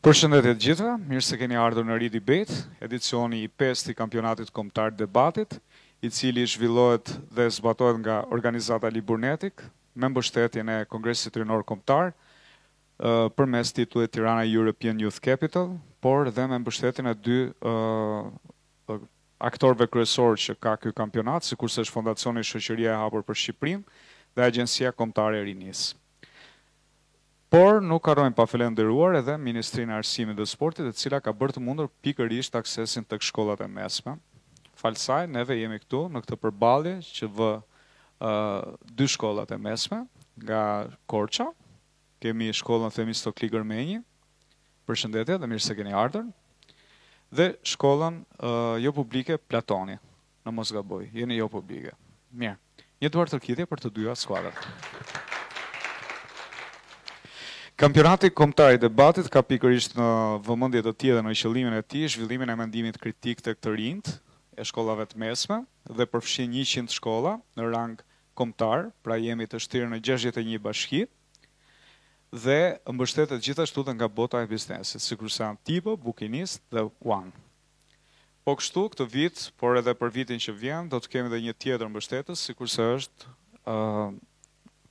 Përshëndetje të gjithëve, mirë se keni ardhur në ReDebate, edicioni i pestë i kampionatit kombëtar të debatit, i cili zhvillohet dhe zbatohet nga Organizata Liburnetik, me mbështetjen e Kongresit Rinor Kombëtar, përmes titullit Tirana European Youth Capital, por dhe me mbështetjen e dy aktorëve kryesorë që ka ky kampionat, sikurse është Fondacioni Shoqëria e Hapur për Shqipërinë dhe Agjencia Kombëtare e Rinisë. Por nuk harrojmë pa falënderuar edhe Ministrinë e Arsimit dhe Sportit e cila ka bërë të mundur pikërisht aksesin tek shkollat e mesme. Falë saj neve jemi këtu në këtë përballje që vë dy shkollat e mesme nga Korça, Kemi shkollën Themistokli Gërmenji, përshëndetje dhe mirë se keni ardhur, dhe shkollën jo publike Platoni, në mos gaboj, jeni jo publike. Mirë, një duartrokitje për të dyja skuadrat. Kampionati Kombëtar i Debatit ka pikërisht në vëmendje të tij dhe në qëllimin e tij zhvillimin e mendimit kritik tek të rinjtë e shkollave të mesme dhe përfshin njëqind shkolla në rang kombëtar, pra jemi të shtrirë në gjashtëdhjetë e një bashki dhe mbështetet gjithashtu dhe nga bota e biznesit, sikurse Antibo, Bukinist dhe One. Po kështu, këtë vit, por edhe për vitin që vjen, do të kemi dhe një tjetër mbështetës, sikurse është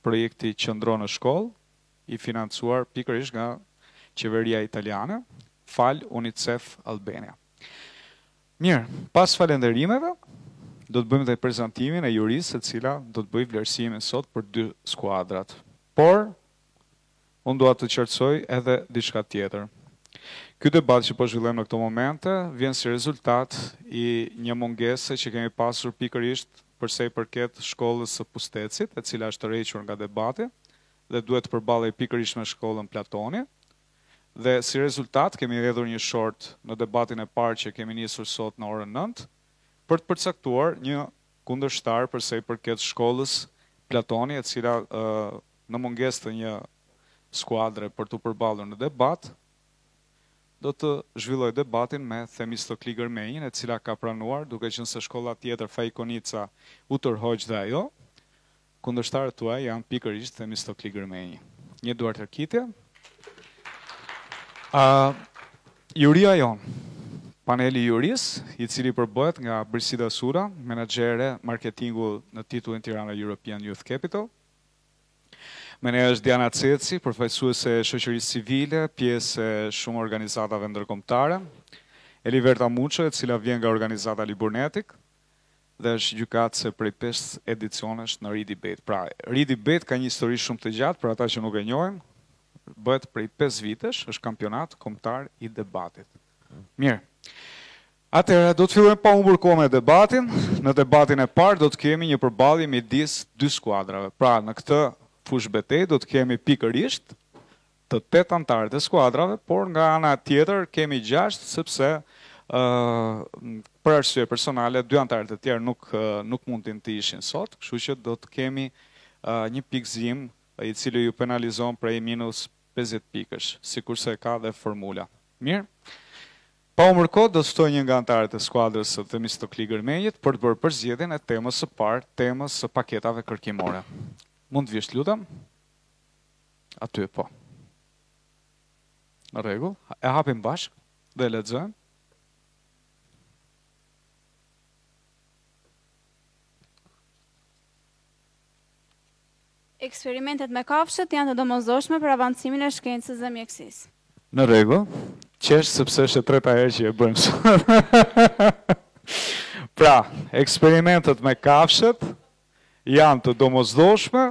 projekti Qëndro në shkollë, i financuar pikërisht nga qeveria italiane, falë UNICEF Albania. Mirë, pas falënderimeve, do të bëjmë dhe prezantimin e jurisë e cila do të bëjë vlerësimin sot për dy skuadrat. Por, unë dua të qartësoj edhe diçka tjetër. Ky debat që po zhvillojmë në këto momente vjen si rezultat i një mungese që kemi pasur pikërisht përsa i përket shkollës së Pustecit, e cila është tërhequr nga debati dhe duhet të përballej pikërisht me shkollën Platoni, Dhe si rezultat kemi hedhur një short në debatin e parë që kemi nisur sot në orën nëntë, për të përcaktuar një kundërshtar përsa i përket shkollës Platoni e cila në mungesë të një skuadre për t'u përballur në debat, do të zhvillojë debatin me Themistokli Gërmenjin e cila ka pranuar duke qenë se shkolla tjetër Faik Konica u tërhoq dhe ajo, Kundërshtarët tuaj janë pikërisht Themistokli Gërmenji. Një duartrokitje. Juria jonë, paneli i jurisë, i cili përbëhet nga Brisida Sula, menaxhere marketingu në titullin Tirana European Youth Capital. Me ne është Diana Ceci, përfaqësuese e shoqërisë civile, pjesë e shumë organizatave ndërkombëtare, Eliverta Muço, e cila vjen nga organizata Liburnetik, dhe është gjykatëse prej pesë edicionesh në ReDebate. Pra, ReDebate ka një histori shumë të gjatë për ata që nuk e njohin, bëhet prej pesë vitesh, është kampionat kombëtar i debatit. Mirë. Atëherë do të fillojmë pa humbur kohë me debatin. Në debatin e parë do të kemi një përballje midis dy skuadrave. Pra, në këtë fushë betejë do të kemi pikërisht të tetë anëtarët e skuadrave, por nga ana tjetër kemi gjashtë sepse për arsye personale dy anëtarët e tjerë nuk nuk mundin të ishin sot, kështu që do të kemi një pikëzim i cili ju penalizon prej minus 50 pikësh, sikurse e ka dhe formula. Mirë. Pa humbur kohë do të ftoj një nga anëtarët e skuadrës së Themistokli Gërmenjit për të bërë përzgjedhjen e temës së parë, temës së paketave kërkimore. Mund të vish lutem? Aty, po. Në rregull, e hapim bashkë dhe e lexojmë. Eksperimentet me kafshët janë të domosdoshme për avancimin e shkencës dhe mjekësisë. Në rregull, qesh sepse është e treta herë që e bëjmë. Pra, eksperimentet me kafshët janë të domosdoshme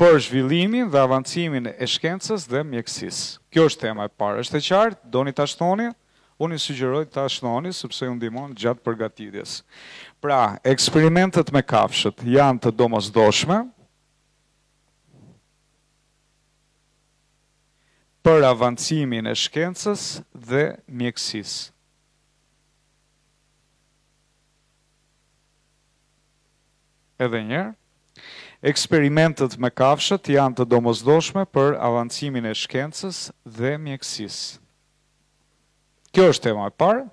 për zhvillimin dhe avancimin e shkencës dhe mjekësisë. Kjo është tema e parë. Është e qartë? Doni ta shnoni? Unë ju sugjeroj ta shnoni sepse ju ndihmon gjatë përgatitjes. Pra, eksperimentet me kafshët janë të domosdoshme për avancimin e shkencës dhe mjekësisë. Edhe një herë, eksperimentet me kafshët janë të domosdoshme për avancimin e shkencës dhe mjekësisë. Kjo është tema e parë.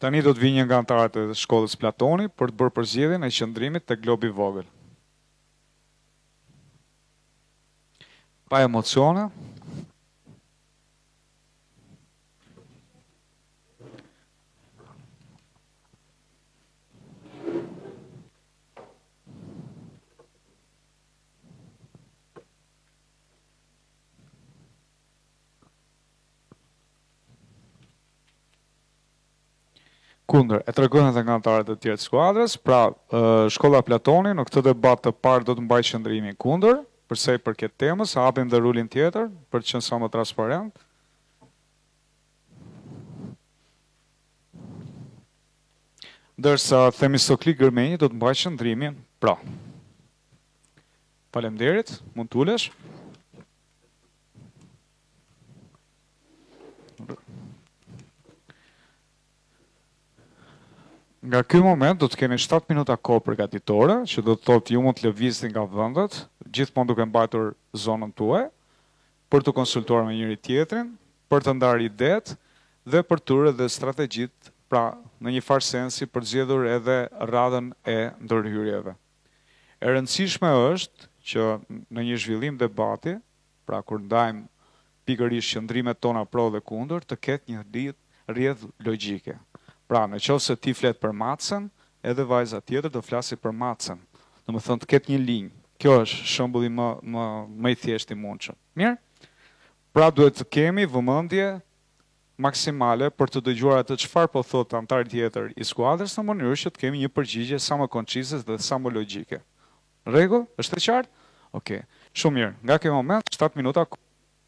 Tani do të vijë një nga anëtarët e shkollës Platoni për të bërë përzgjedhjen e qëndrimit tek globi i vogël. Pa emocione. kundër. E tregon edhe nga anëtarët e tjerë të skuadrës, pra shkolla Platoni në këtë debat të parë do të mbajë qëndrimin kundër, për sa i përket temës, hapim dhe rulin tjetër për të qenë sa më transparentë. Ndërsa Themistokli Gërmenji do të mbajë qëndrimin pro. Faleminderit, mund të ulesh. Nga ky moment do të kemi 7 minuta kohë përgatitore, që do të thotë ju mund të lëvizni nga vendet, gjithmonë duke mbajtur zonën tuaj, për t'u konsultuar me njëri-tjetrin, për të ndarë idetë dhe për të ndarë dhe strategjitë, pra, në një farë sensi për të zgjedhur edhe radhën e ndërhyrjeve. E rëndësishme është që në një zhvillim debati, pra kur ndajmë pikërisht qëndrimet tona pro dhe kundër, të ketë një rrjedhë logjike. Pra, në qoftë se ti flet për macen, Edhe vajza tjetër do flasi për macen, domethënë të ketë një linjë. Kjo është shembulli më më më i thjeshtë i mundshëm. Mirë? Pra duhet të kemi vëmendje maksimale për të dëgjuar atë çfarë po thotë anëtari tjetër i skuadrës në mënyrë që të kemi një përgjigje sa më koncize dhe sa më logjike. Në rregull? Është e qartë? Ok. Shumë mirë. Nga ky moment shtatë minuta kohë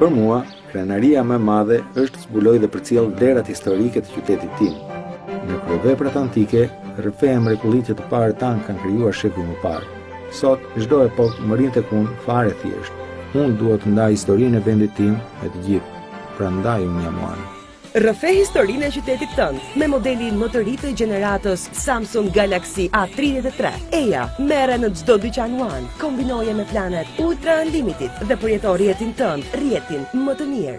Për mua, krenaria më e madhe është të zbuloj dhe përcjell vlerat historike të qytetit tim. Në kryeveprat antike, rrëfej mrekullitë që të parët tanë kanë krijuar shekuj më parë. Sot, çdo epokë mbërrin tek unë fare thjesht. Unë dua të ndaj historinë e vendit tim me të gjithë. Prandaj unë jam One. Rrëfe historinë e qytetit tënd me modelin më të ri të gjeneratës Samsung Galaxy A33. Eja, merre në çdo dyqan One. Kombinoje me planet Ultra Unlimited dhe përjeto rrjetin tënd, rrjetin më të mirë.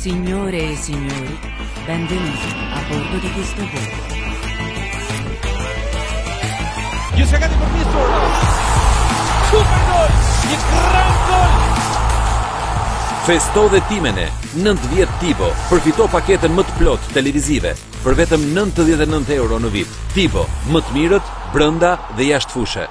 Signore e signori, benvenuti a bordo di questo volo. Gli scagati per Nistor! Super gol! Një gran gol! Festo dhe ti me ne, 9 vjet Tibo, përfito paketën më të plotë televizive, për vetëm 99 euro në vit. Tibo, më të mirët, brenda dhe jashtë fushe.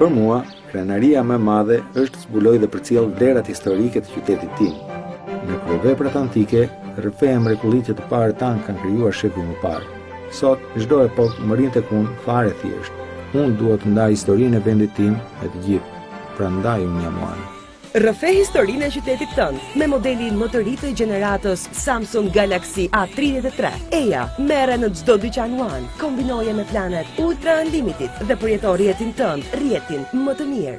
Për mua, krenaria më e madhe është të zbuloj dhe përcjell vlerat historike të qytetit tim. Në kryeveprat antike, rrëfehen mrekullitë që të parët tanë kanë krijuar shekuj më parë. Sot, çdo epokë mbërrin tek unë fare thjesht. Unë dua të ndaj historinë e vendit tim me të gjithë. Prandaj unë jam One. Rrëfe historinë e qytetit tënd me modelin më të ri të gjeneratës Samsung Galaxy A33. Eja, merre në çdo dyqan One, kombinoje me planet Ultra Unlimited dhe përjeto rrjetin tënd, rrjetin më të mirë.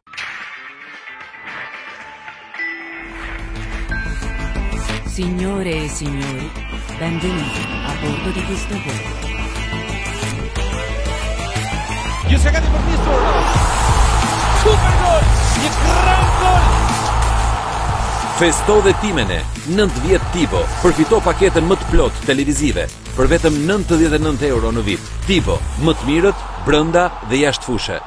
Signore e signori, benvenuti a bordo di questo volo. Gli segati per Nistor! Super gol! Një gran gol! Festo dhe ti me ne, 9 vjet Tibo, përfito paketën më të plotë televizive për vetëm 99 euro në vit. Tibo, më të mirët, brenda dhe jashtë fushe.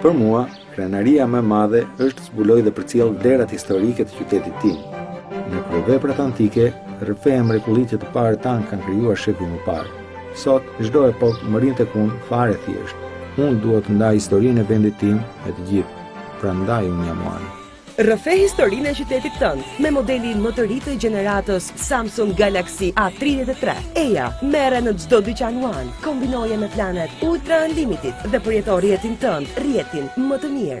Për mua, krenaria më e madhe është të zbuloj dhe përcjell vlerat historike të qytetit tim. Në kryeveprat antike, rrëfehen mrekullitë që të parët tanë kanë krijuar shekuj më parë. Sot, çdo epokë mbërrin tek unë fare thjesht. Unë dua të ndaj historinë e vendit tim me të gjithë. Prandaj unë jam One. Rrëfe historinë e qytetit tënd me modelin më të ri të gjeneratës Samsung Galaxy A33. Eja, merre në çdo dyqan One, kombinoje me planet Ultra Unlimited dhe përjeto rrjetin tënd, rrjetin më të mirë.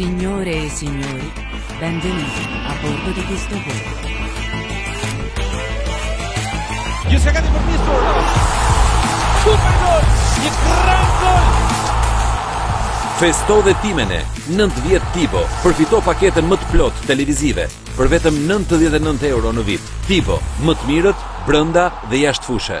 Signore e signori, benvenuti a bordo di questo volo. Gli scagati per Misto! Super gol! Një gran gol! Festo dhe ti me ne, 9 vjet Tibo, përfito paketën më të plotë televizive për vetëm 99 euro në vit. Tibo, më të mirët, brenda dhe jashtë fushe.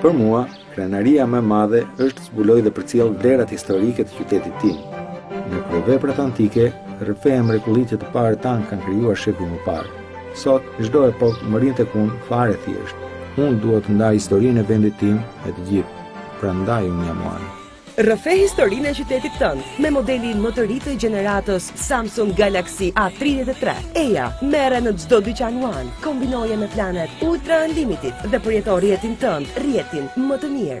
Për mua, krenaria më e madhe është të zbuloj dhe përcjell vlerat historike të qytetit tim. Në kryeveprat antike, rrëfehen mrekullitë që të parët tanë kanë krijuar shekuj më parë. Sot, çdo epokë mbërrin tek unë fare thjesht. Unë dua të ndaj historinë e vendit tim me të gjithë. Prandaj unë jam One. Rrëfe historinë e qytetit tënd me modelin më të ri të gjeneratës Samsung Galaxy A33. Eja, merre në çdo dyqan One. Kombinoje me planet Ultra Unlimited dhe përjeto rrjetin tënd, rrjetin më të mirë.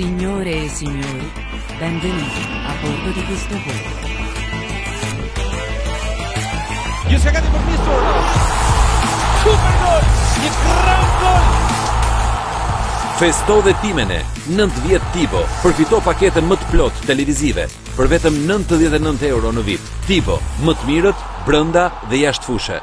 Signore e signori, benvenuti a bordo di questo volo. Gli sfigati per Misto! Super gol! Një gran gol! Festo dhe ti me ne, 9 vjet Tibo, përfito paketën më të plotë televizive për vetëm 99 euro në vit. Tibo, më të mirët, brenda dhe jashtë fushe.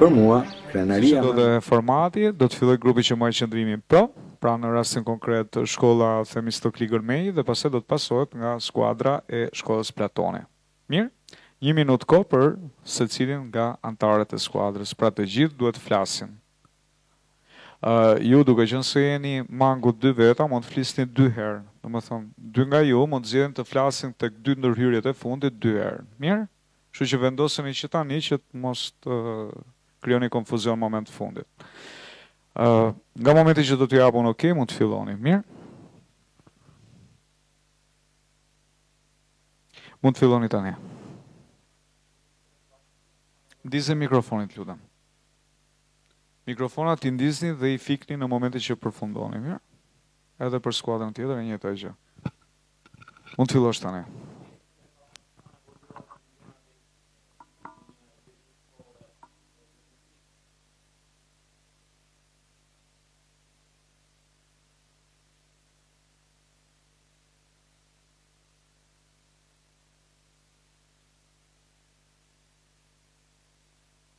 Për mua, krenaria... Që do të formati, do të filloj grupi që mban qëndrimin pro, pra në rastin konkret shkolla Themistokli Gërmenji dhe pastaj do të pasohet nga skuadra e shkollës Platone. Mirë, një minutë kohë për secilin nga anëtarët e skuadrës, pra të gjithë duhet të flasin. Ju duke qenë se jeni mangut dy veta mund të flisni dy herë, domethënë dy nga ju mund të zgjedhin të flasin tek dy ndërhyrjet e fundit dy herë. Mirë? Kështu që vendoseni që tani që të mos të krijoni konfuzion në moment të fundit. Nga momenti që do t'ju jap unë ok mund të filloni. Mirë? Mund të filloni tani. Ndize mikrofonin, të lutem. Mikrofonat i ndizni dhe i fikni në momentin që përfundoni. Mirë? Edhe për skuadrën tjetër e njëjta gjë. Mund të fillosh tani.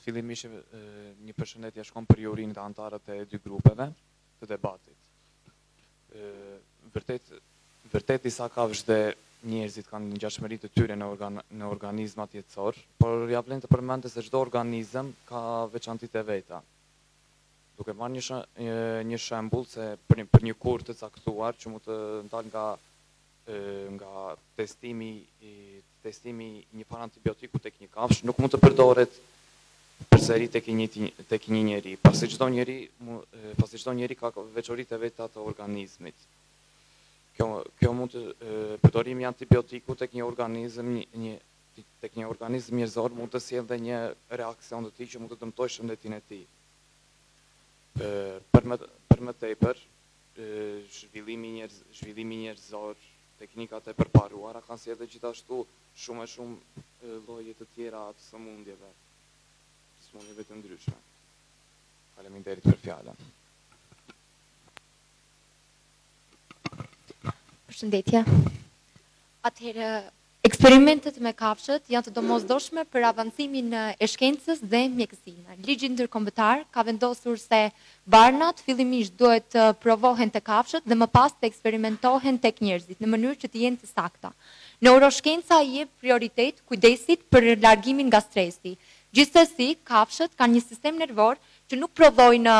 Fillimisht një përshëndetje shkon për jurinë dhe anëtarët e dy grupeve të debatit. Vërtet, vërtet disa kafshë dhe njerëzit kanë ngjashmëri të tyre në, organ, në organizmat jetësor, por ia vlen të përmendet se çdo organizëm ka veçantitë e veta. Duke marrë një një shembull se për një për një kurë të caktuar që mund të dalë nga nga testimi i testimi i një farë antibiotiku tek një kafshë nuk mund të përdoret përsëri tek i njëjti tek një njeri, pasi çdo njeri pasi çdo njeri ka veçoritë e veta të organizmit. Kjo kjo mund të përdorimi i antibiotikut tek një organizëm një tek një organizëm njerëzor mund të sjellë dhe një reaksion të tillë që mund të dëmtojë shëndetin e tij. Për më tepër, zhvillimi njerëzor, teknikat e përparuara kanë sjellë gjithashtu shumë e shumë lloje të tjera të sëmundjeve, të sëmundjeve të ndryshme. Faleminderit për fjalën. Përshëndetje. Atëherë, Eksperimentet me kafshët janë të domosdoshme për avancimin e shkencës dhe mjekësinë. Ligji ndërkombëtar ka vendosur se barnat fillimisht duhet të provohen te kafshët dhe më pas të eksperimentohen tek njerëzit në mënyrë që të jenë të sakta. Neuroshkenca i jep prioritet kujdesit për largimin nga stresi. Gjithsesi, kafshët kanë një sistem nervor që nuk prodhojnë në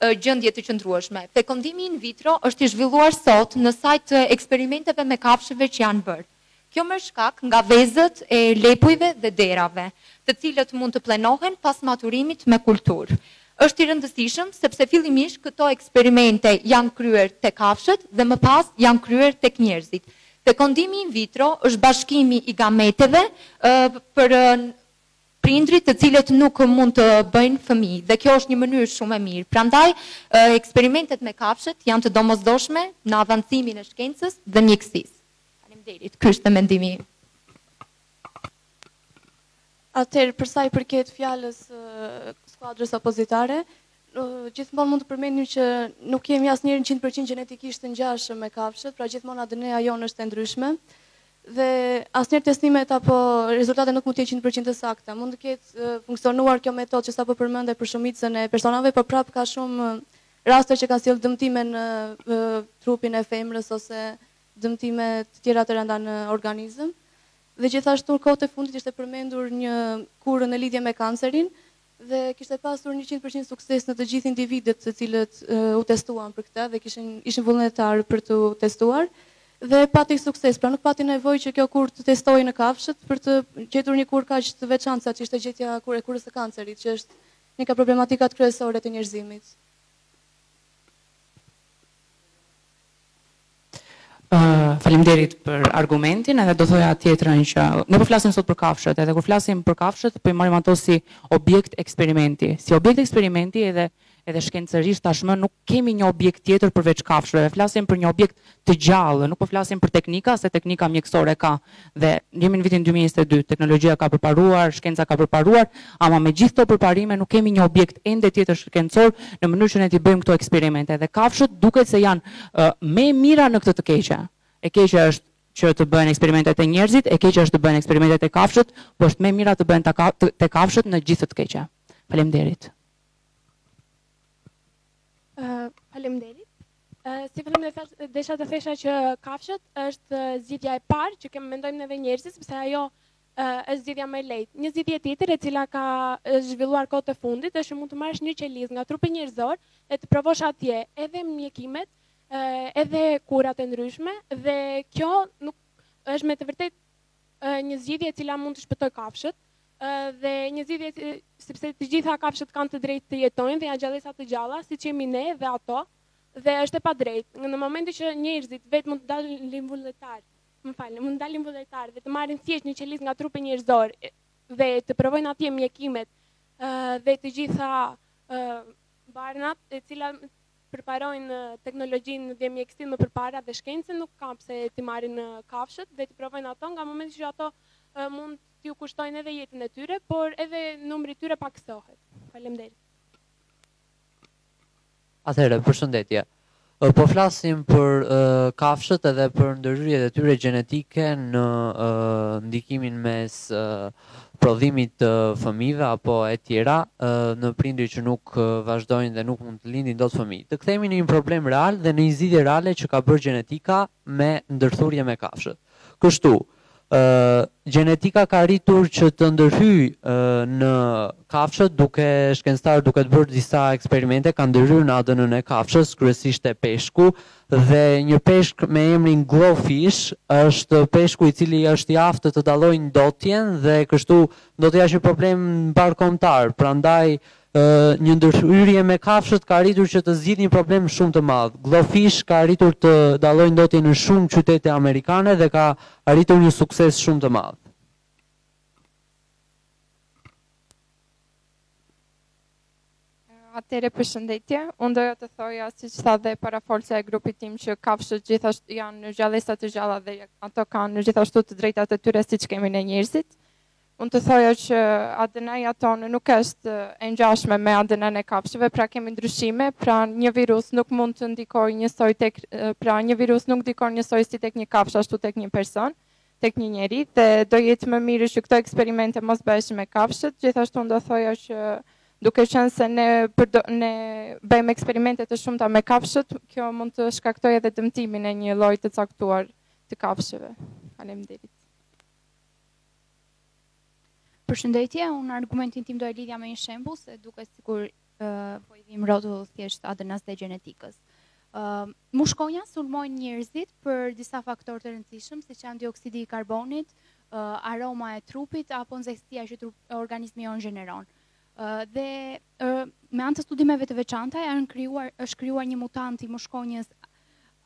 gjendje të qëndrueshme. Fekondimi in vitro është i zhvilluar sot në sajë të eksperimenteve me kafshëve që janë bërë. Kjo merr shkak nga vezët e lepujve dhe derrave, të cilët mund të pllenohen pas maturimit me kulturë. Është i rëndësishëm sepse fillimisht këto eksperimente janë kryer te kafshët dhe më pas janë kryer tek njerëzit. Fekondimi in vitro është bashkimi i gameteve për prindërit të cilët nuk mund të bëjnë fëmijë dhe kjo është një mënyrë shumë e mirë. Prandaj, eksperimentet me kafshët janë të domosdoshme në avancimin e shkencës dhe mjekësisë. Faleminderit. Ky ishte mendimi im. Atëherë, për sa i përket fjalës së skuadrës opozitare, gjithmonë mund të përmendim që nuk jemi asnjëherë njëqind për qind gjenetikisht të ngjashëm me kafshët, pra gjithmonë ADN-ja jonë është e ndryshme. Dhe asnjëherë testimet apo rezultatet nuk mund të jenë qind për qind të sakta. Mund të ketë funksionuar kjo metodë që sapo përmende për shumicën e personave, por prapë ka shumë raste që kanë sjellë dëmtime në trupin e femrës ose dëmtime të tjera të rënda në organizëm. Dhe gjithashtu kohët e fundit ishte përmendur një kurë në lidhje me kancerin, Dhe kishte pasur njëqind për qind sukses në të gjithë individët të cilët u testuan për këtë dhe kishin ishin vullnetarë për t'u testuar dhe pati sukses, pra nuk pati nevojë që kjo kurë të testohej në kafshët për të gjetur një kurë kaq të veçantë sa ç'ishte gjetja e kurës së kancerit, që është një nga problematikat kryesore të njerëzimit. Faleminderit për argumentin. Edhe do thoja tjetrën që ne po flasim sot për kafshët, edhe kur flasim për kafshët po i marrim ato si objekt eksperimenti. Si objekt eksperimenti edhe shkencërisht tashmë nuk kemi një objekt tjetër përveç kafshëve. Flasim për një objekt të gjallë, nuk po flasim për teknika, se teknika mjekësore ka Dhe jemi në vitin dy mijë e njëzet e dy, teknologjia ka përparuar, shkenca ka përparuar, ama me gjithë këto përparime nuk kemi një objekt ende tjetër shkencor në mënyrë që ne t'i bëjmë këto eksperimente. Dhe kafshët duket se janë më e mira në këtë të keqe. E keqja është që të bëhen eksperimente te njerëzit, e keqja është të bëhen eksperimente te kafshët, po është më e mira të bëhen te kafshët në gjithë këtë të keqe. Faleminderit. Faleminderit. Si fillim desha të thesha që kafshët është zgjidhja e parë që kemë mendojmë neve njerëzit, sepse ajo është zgjidhja më e lehtë. Një zgjidhje tjetër e cila ka zhvilluar kohët e fundit është që mund të marrësh një qelizë nga trupi njerëzor e të provosh atje edhe mjekimet, edhe kurat e ndryshme dhe kjo nuk është me të vërtetë një zgjidhje e cila mund të shpëtojë kafshët dhe një zgjidhje sepse të gjitha kafshët kanë të drejtë të jetojnë dhe janë gjallesa të gjalla siç jemi ne dhe ato dhe është e padrejtë në momentin që njerëzit vetë mund të dalin vullnetarë, më falni, mund të dalin vullnetarë dhe të marrin thjesht një qelizë nga trupi njerëzor dhe të provojnë atje mjekimet dhe të gjitha barnat e cila përparojnë teknologjinë dhe mjekësinë më përpara dhe shkencën nuk ka pse t'i marrin kafshët dhe t'i provojnë ato nga momenti që ato mund t'u kushtojnë edhe jetën e tyre por edhe numri i tyre pakësohet. Faleminderit. Atëherë, përshëndetje. Po flasim për kafshët edhe për ndërhyrjet e tyre gjenetike në ndikimin mes prodhimit të fëmijëve apo e tjera në prindër që nuk vazhdojnë dhe nuk mund të lindin dot fëmijë. Të kthehemi në një problem real dhe në një zgjidhje reale që ka bërë gjenetika me ndërthurje me kafshët. Kështu, gjenetika ka arritur që të ndërhyjë në kafshët duke shkencëtarët duke të bërë disa eksperimente kanë ndërhyrë në ADN-në e kafshës, kryesisht te peshku, Dhe një peshk me emrin GloFish është peshku i cili është i aftë të dallojë ndotjen dhe kështu ndotja është një problem mbarëkombëtar. Prandaj një ndërhyrje me kafshët ka arritur që të zgjidhë një problem shumë të madh. GloFish ka arritur të dallojë ndotjen në shumë qytete amerikane dhe ka arritur një sukses shumë të madh. Atëherë përshëndetje, unë doja të thoja siç tha dhe parafolësja e grupit tim që kafshët gjithashtu janë gjallesa të gjalla dhe ato kanë gjithashtu të drejtat e tyre siç kemi ne njerëzit. Unë do thoja që ADN-ja tonë nuk është e ngjashme me ADN-në e kafshëve, pra kemi ndryshime, pra një virus nuk mund të ndikojë njësoj tek pra një virus nuk ndikon njësoj si tek një kafshë ashtu tek një person. tek një njeri dhe do jetë më mirë që këto eksperimente mos bëheshin me kafshët, gjithashtu unë do thoja që duke qenë se ne përdo, ne bëjmë eksperimente të shumta me kafshët, kjo mund të shkaktojë edhe dëmtimin e një lloji të caktuar të kafshëve. Faleminderit. Përshëndetje, unë argumentin tim do e lidhja me një shembull se duket sikur uh, po i vim rrotull thjesht ADN-së dhe gjenetikës. Uh, Mushkonjat sulmojnë njerëzit për disa faktorë të rëndësishëm, siç janë dioksidi i karbonit, aroma e trupit apo nxehtësia që organizmi jonë gjeneron. Dhe me anë të studimeve të veçanta janë krijuar është krijuar një mutant i mushkonjës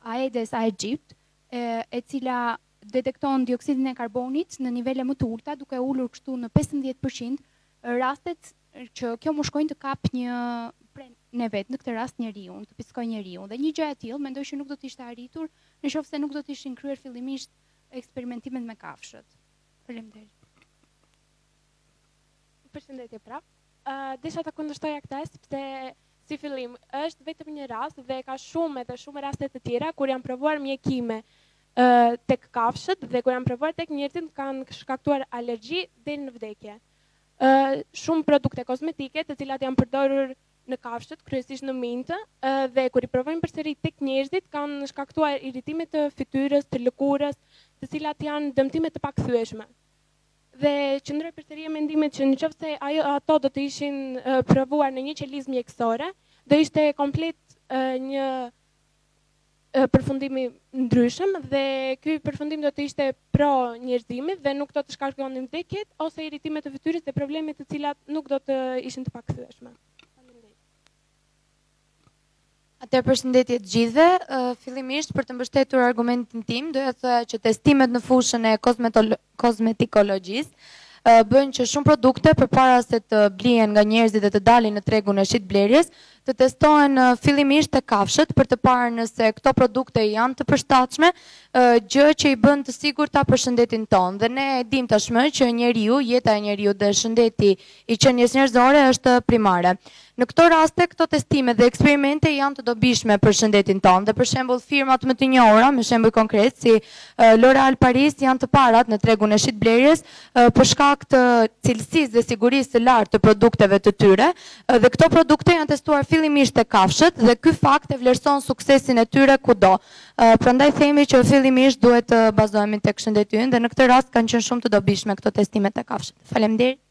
Aedes aegypti, e cila detekton dioksidin e karbonit në nivele më të ulëta, duke ulur kështu në pesëmbëdhjetë përqind rastet që kjo mushkonjë të kap një pre në vetë, në këtë rast njeriun, të pickojë njeriun. Dhe një gjë e tillë mendoj që nuk do të ishte arritur në qoftë se nuk do të ishin kryer fillimisht eksperimentimet me kafshët. Faleminderit. Përshëndetje prap. Uh, desha ta kundërshtoja këtë sepse si fillim është vetëm një rast dhe ka shumë edhe shumë raste të tjera kur janë provuar mjekime uh, tek kafshët dhe kur janë provuar tek njerëzit kanë shkaktuar alergji deri në vdekje. shumë produkte kozmetike, të cilat janë përdorur në kafshët, kryesisht në minjtë, dhe kur i provojnë përsëri tek njerëzit, kanë shkaktuar irritime të fytyrës, të lëkurës, të cilat janë dëmtime të pakthyeshme. Dhe qëndroj përsëri e mendimit që në qoftë se ajo ato do të ishin provuar në një qelizë mjekësore, do ishte komplet një përfundim i ndryshëm dhe ky përfundim do të ishte pro njerëzimit dhe nuk do të shkaktonin vdekjet ose irritime të fytyrës dhe probleme të cilat nuk do të ishin të pakthyeshme. Atëherë përshëndetje të gjithëve, fillimisht për të mbështetur argumentin tim, doja të thoja që testimet në fushën e kozmetikologjisë, bën që shumë produkte përpara se të blihen nga njerëzit dhe të dalin në tregun e shitblerjes, të testohen fillimisht tek kafshët për të parë nëse këto produkte janë të përshtatshme, gjë që i bën të sigurta për shëndetin tonë. Dhe ne e dimë tashmë që njeriu, jeta e njeriut dhe shëndeti i qenies njerëzore është primare. Në këto raste, këto testime dhe eksperimente janë të dobishme për shëndetin tonë dhe për shembull firmat më të njohura me shembuj konkret si L'Oreal Paris janë të parat në tregun e shitblerjes për shkak të cilësisë dhe sigurisë së lartë të produkteve të tyre dhe këto produkte janë testuar fillimisht tek kafshët dhe ky fakt e vlerëson suksesin e tyre kudo prandaj themi që fillimisht duhet të bazohemi tek shëndeti ynë dhe në këtë rast kanë qenë shumë të dobishme këto testime tek kafshët. Faleminderit.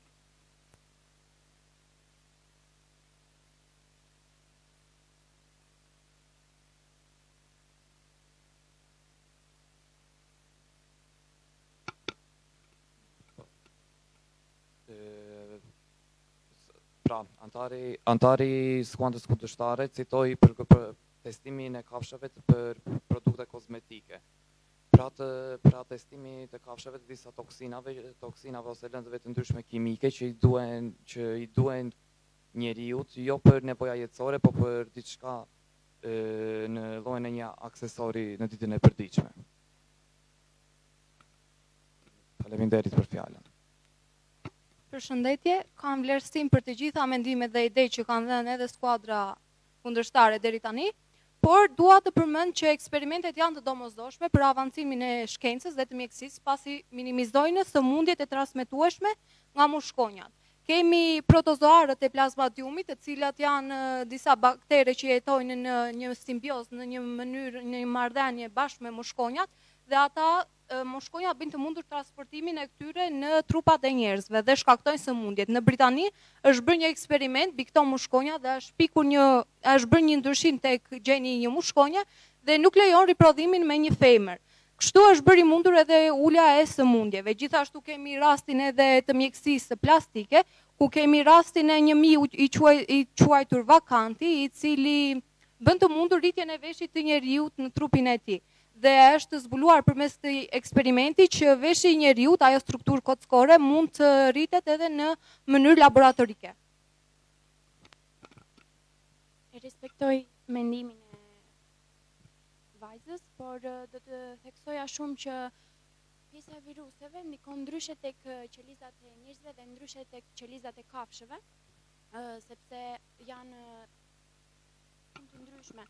Pra, antari, antari i skuadrës kundërshtare citoi për, për testimin e kafshëve për produkte kozmetike. pra për testimin e kafshëve të disa toksinave, toksinave ose lëndëve të ndryshme kimike që i duhen, që i duhen njeriut, jo për nevoja jetësore, po për diçka në llojin e një aksesori në ditën e përditshme. Faleminderit për fjalën. Përshëndetje, kam vlerësim për të gjitha mendimet dhe idetë që kanë dhënë edhe skuadra kundërshtare deri tani, por dua të përmend që eksperimentet janë të domosdoshme për avancimin e shkencës dhe të mjekësisë pasi minimizojnë sëmundjet e transmetueshme nga mushkonjat. Kemi protozoarët e plazmodiumit, të cilat janë disa baktere që jetojnë në një simbiozë, në një mënyrë, në një marrëdhënie bashkë me mushkonjat dhe ata mushkonjat bëjnë të mundur transportimin e këtyre në trupat e njerëzve dhe shkaktojnë sëmundjet. Në Britani është bërë një eksperiment mbi këto mushkonja dhe është pikur një është bërë një ndryshim tek gjeni i një mushkonje dhe nuk lejon riprodhimin me një femër. Kështu është bërë i mundur edhe ulja e sëmundjeve. Gjithashtu kemi rastin edhe të mjekësisë plastike, ku kemi rastin e një miu i quajtur Vakanti, i cili bën të mundur rritjen e veshit të njeriut në trupin e tij dhe është zbuluar përmes këtij eksperimenti që veshi i njeriut, ajo strukturë kockore mund të rritet edhe në mënyrë laboratorike. E respektoj mendimin e vajzës, por do të theksoja shumë që pjesa e viruseve ndikon ndryshe tek qelizat e njerëzve dhe ndryshe tek qelizat e kafshëve, sepse janë të ndryshme.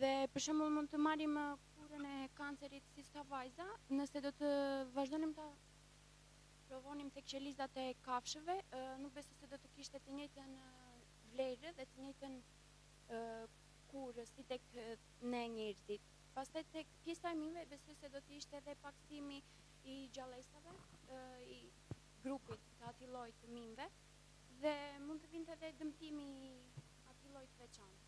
Dhe për shembull mund të marrim kurën e kancerit si tha vajza, nëse do të vazhdonim ta provonim tek qelizat e kafshëve, nuk besoj se do të kishte të njëjtën vlerë dhe të njëjtën kurë si tek ne njerëzit. Pastaj tek pjesa e minjve besoj se do të ishte edhe pakësimi i gjallesave, i grupit të atij lloji të minjve. Dhe mund të vinte dhe dëmtimi i atij lloji të veçantë.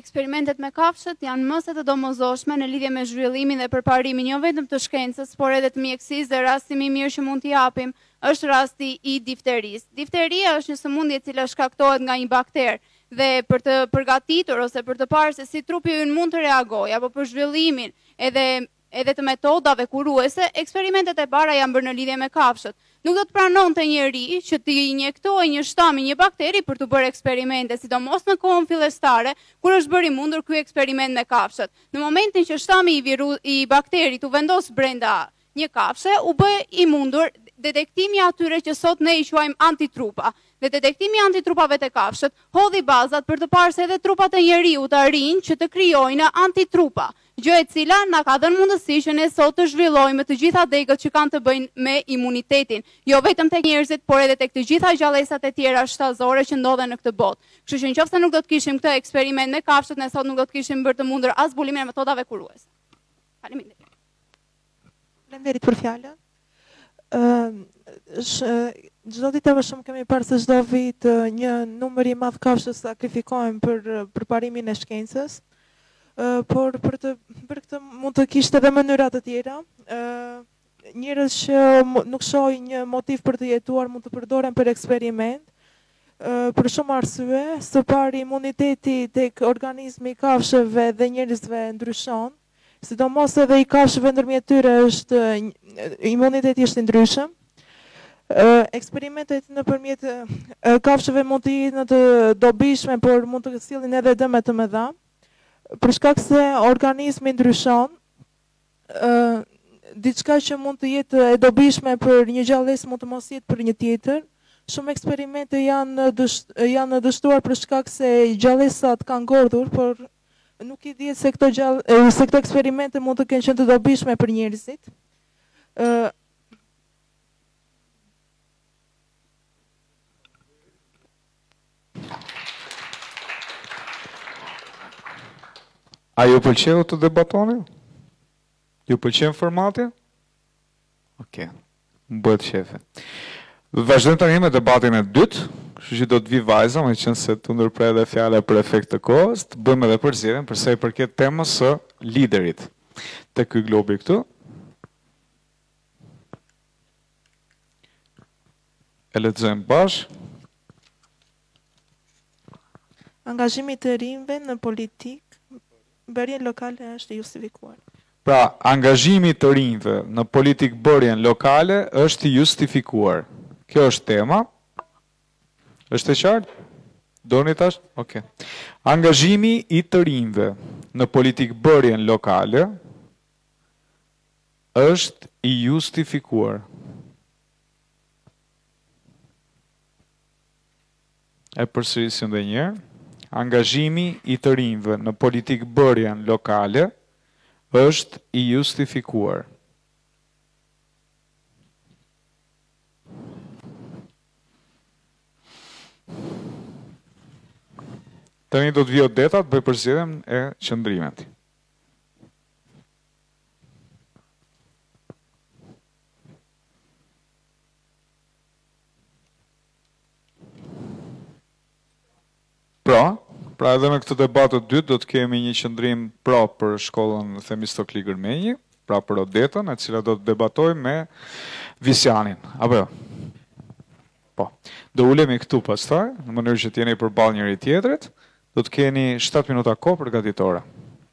Eksperimentet me kafshët janë më se të domosdoshme në lidhje me zhvillimin dhe përparimin jo vetëm të shkencës, por edhe të mjekësisë dhe rasti më i mirë që mund t'i japim është rasti i difterisë. Difteria është një sëmundje e cila shkaktohet nga një bakter dhe për të përgatitur ose për të parë se si trupi ynë mund të reagojë apo për zhvillimin edhe edhe të metodave kuruese, eksperimentet e para janë bërë në lidhje me kafshët. Nuk do të pranonte njeri që t'i injektohej një shtam i një bakteri për të bërë eksperimente, sidomos në kohën fillestare, kur është bërë i mundur ky eksperiment me kafshët. Në momentin që shtami i i bakterit u vendos brenda një kafshe, u bë i mundur detektimi i atyre që sot ne i quajmë antitrupa. Dhe detektimi i antitrupave te kafshët hodhi bazat për të parë se edhe trupat e njeriut arrijnë që të krijojnë antitrupa. gjë e cila na ka dhënë mundësi që ne sot të zhvillojmë të gjitha degët që kanë të bëjnë me imunitetin, jo vetëm tek njerëzit, por edhe tek të gjitha gjallesat e tjera shtazore që ndodhen në këtë botë. Kështu që në qoftë se nuk do të kishim këtë eksperiment me kafshët, ne sot nuk do të kishim bërë të mundur as zbulimin e metodave kuruese. Faleminderit. Faleminderit për fjalën. Çdo ditë e më shumë kemi parë se çdo vit një numër i madh kafshësh sakrifikohen për përparimin e shkencës. Por për të bërë këtë mund të kishte edhe mënyra të tjera. Njerëz që nuk shohin një motiv për të jetuar mund të përdoren për eksperiment për shumë arsye. Së pari imuniteti tek organizmi i kafshëve dhe njerëzve ndryshon. Sidomos edhe i kafshëve ndërmjet tyre është imuniteti është i ndryshëm. Eksperimentet nëpërmjet kafshëve mund të jenë të dobishme, por mund të sjellin edhe dëme të mëdha, për shkak se organizmi ndryshon, diçka që mund të jetë e dobishme për një gjallesë mund të mos jetë për një tjetër. Shumë eksperimente janë janë dështuar për shkak se gjallesat kanë ngordhur, por Nuk i dihet se këto gjall, se këto eksperimente mund të kenë qenë të dobishme për njerëzit. A ju pëlqeu të debatoni? Ju pëlqen formati? Ok. Bëhet shefe. Do të vazhdojmë tani me debatin e dytë, kështu që do të vijë vajza, meqenëse t'u ndërpre edhe fjala për efekt të kohës, të bëjmë edhe përzgjedhjen për sa i përket temës së liderit tek ky globi këtu. E lexojmë bashkë. Angazhimi i të rinjve në politikëbërjen lokale është i justifikuar. Pra, angazhimi i të rinjve në politikëbërjen lokale është i justifikuar. Kjo është tema. Është e qartë? Doni tash? Ok. Angazhimi i të rinjve në politikëbërjen lokale është i justifikuar. E përsëris edhe një herë, angazhimi i të rinjve në politikëbërjen lokale është i justifikuar. Tani do të vi Odeta të bëjë përzgjedhjen e qëndrimit. Pra, pra dhe në këtë debat të dytë do të kemi një qëndrim pra për shkollën Themistokli Gërmenji, pra për Odetën, e cila do të debatojë me Visjanin. Apo jo? Po. Do ulemi këtu pastaj, në mënyrë që të jeni përballë njëri-tjetrit, do të keni 7 minuta kohë përgatitore.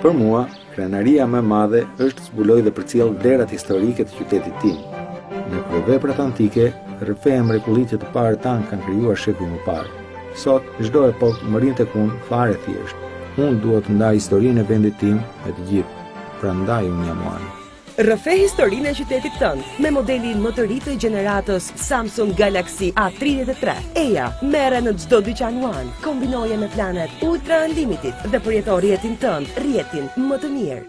Për mua, krenaria më e madhe është të zbuloj dhe përcjell vlerat historike të qytetit tim. Në kryeveprat antike, rrëfej mrekullitë që të parët tanë kanë krijuar shekuj më parë. Sot, çdo epokë mbërrin tek unë fare thjesht. Unë dua të ndaj historinë e vendit tim me të gjithë. Prandaj unë jam One. Rrëfe historinë e qytetit tënd me modelin më të ri të gjeneratës Samsung Galaxy A33. Eja, merre në çdo dyqan One. Kombinoje me planet Ultra Unlimited dhe përjeto rrjetin tënd, rrjetin më të mirë.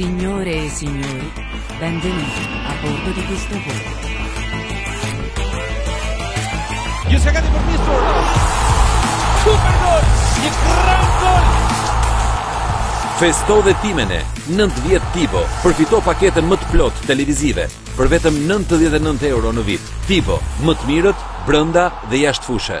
Signore e signori, benvenuti a bordo di questo volo. Gli scagati per Mister! Super gol! Një gran gol! Festo dhe ti me ne, 9 vjet Tibo, përfito paketën më të plotë televizive për vetëm 99 euro në vit. Tibo, më të mirët, brenda dhe jashtë fushe.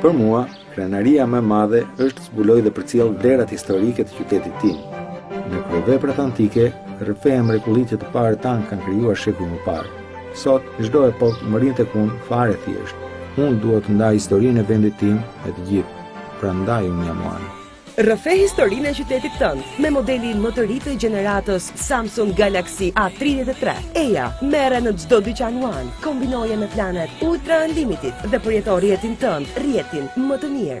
Për mua, krenaria më e madhe është të zbuloj dhe përcjell vlerat historike të qytetit tim. Në kryeveprat antike, rrëfej mrekullitë që të parët tanë kanë krijuar shekuj më parë. Sot, çdo epokë mbërrin tek unë fare thjesht. Unë duhet të ndaj historinë e vendit tim me të gjithë, prandaj unë jam One. Rrëfe historinë e qytetit tënd me modelin më të ri të gjeneratës Samsung Galaxy A33. Eja, merre në çdo dyqan One, kombinoje me planet Ultra Unlimited dhe përjeto rrjetin tënd, rrjetin më të mirë.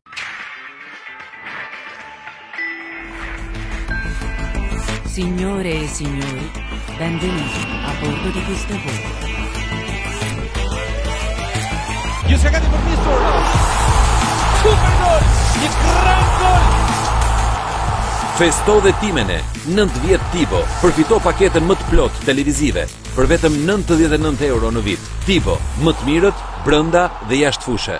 Signore e signori, benvenuti a bordo di questo volo. Gli scagati per Mister! Super gol! Një gran gol! Festo dhe ti me ne, 9 vjet Tibo, përfito paketën më të plotë televizive, për vetëm 99 euro në vit. Tibo, më të mirët, brenda dhe jashtë fushe.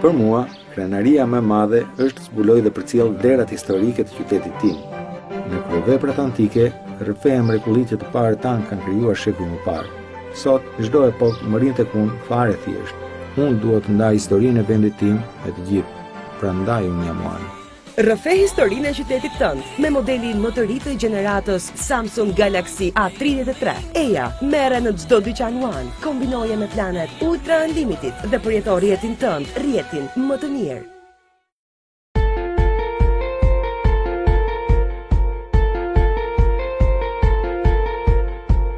Për mua, krenaria më e madhe është të zbuloj dhe përcjell vlerat historike të qytetit tim. Në kryeveprat antike, rrëfej mrekullitë që të parët tanë kanë krijuar shekuj më parë. Sot, çdo epokë mbërrin tek unë fare thjesht. Unë dua të ndaj historinë e vendit tim me të gjithë. Prandaj unë jam One. Rrëfe historinë e qytetit tënd me modelin më të ri të gjeneratës Samsung Galaxy A33. Eja, merre në çdo dyqan One, kombinoje me planet Ultra Unlimited dhe përjeto rrjetin tënd, rrjetin më të mirë.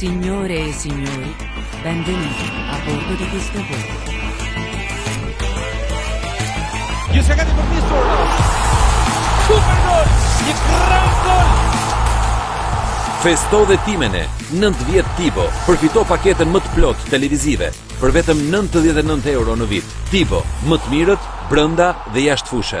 Signore e signori, benvenuti a bordo di questo volo. Gli scagati per Nistor! Super gol! Një gran gol! Festo dhe ti me ne, 9 vjet Tibo, përfito paketën më të plotë televizive për vetëm 99 euro në vit. Tibo, më të mirët, brenda dhe jashtë fushe.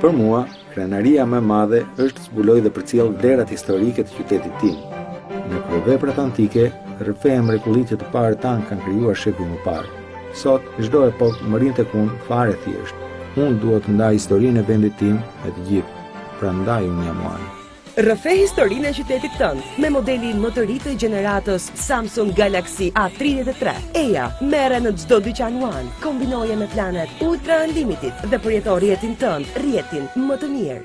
Për mua, krenaria më e madhe është të zbuloj dhe përcjell vlerat historike të qytetit tim. Në kryeveprat antike, rrëfej mrekullitë që të parët tanë kanë krijuar shekuj më parë. Sot, çdo epokë mbërrin tek unë fare thjesht. Unë duhet të ndaj historinë e vendit tim me të gjithë. Prandaj unë jam One. Rrëfe historinë e qytetit tënd me modelin më të ri të gjeneratës Samsung Galaxy A33. Eja, merre në çdo dyqan One. Kombinoje me planet Ultra Unlimited dhe përjeto rrjetin tënd, rrjetin më të mirë.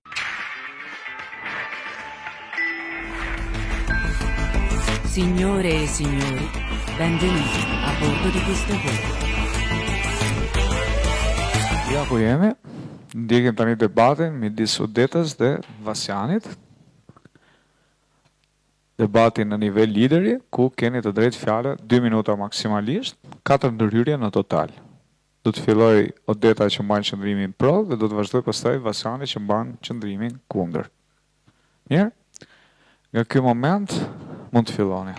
Signore e signori, benvenuti a bordo di questo volo. Ja ku jemi, ndjekim tani debatin midis Odetës dhe Vasianit. Debati në nivel lideri, ku keni të drejtë fjale 2 minuta maksimalisht, 4 ndërhyrje në total. Do të fillojë Odeta që mban qëndrimin pro dhe do të vazhdojë pastaj Vasiani që mban qëndrimin kundër. Mirë? Nga ky moment mund të filloni.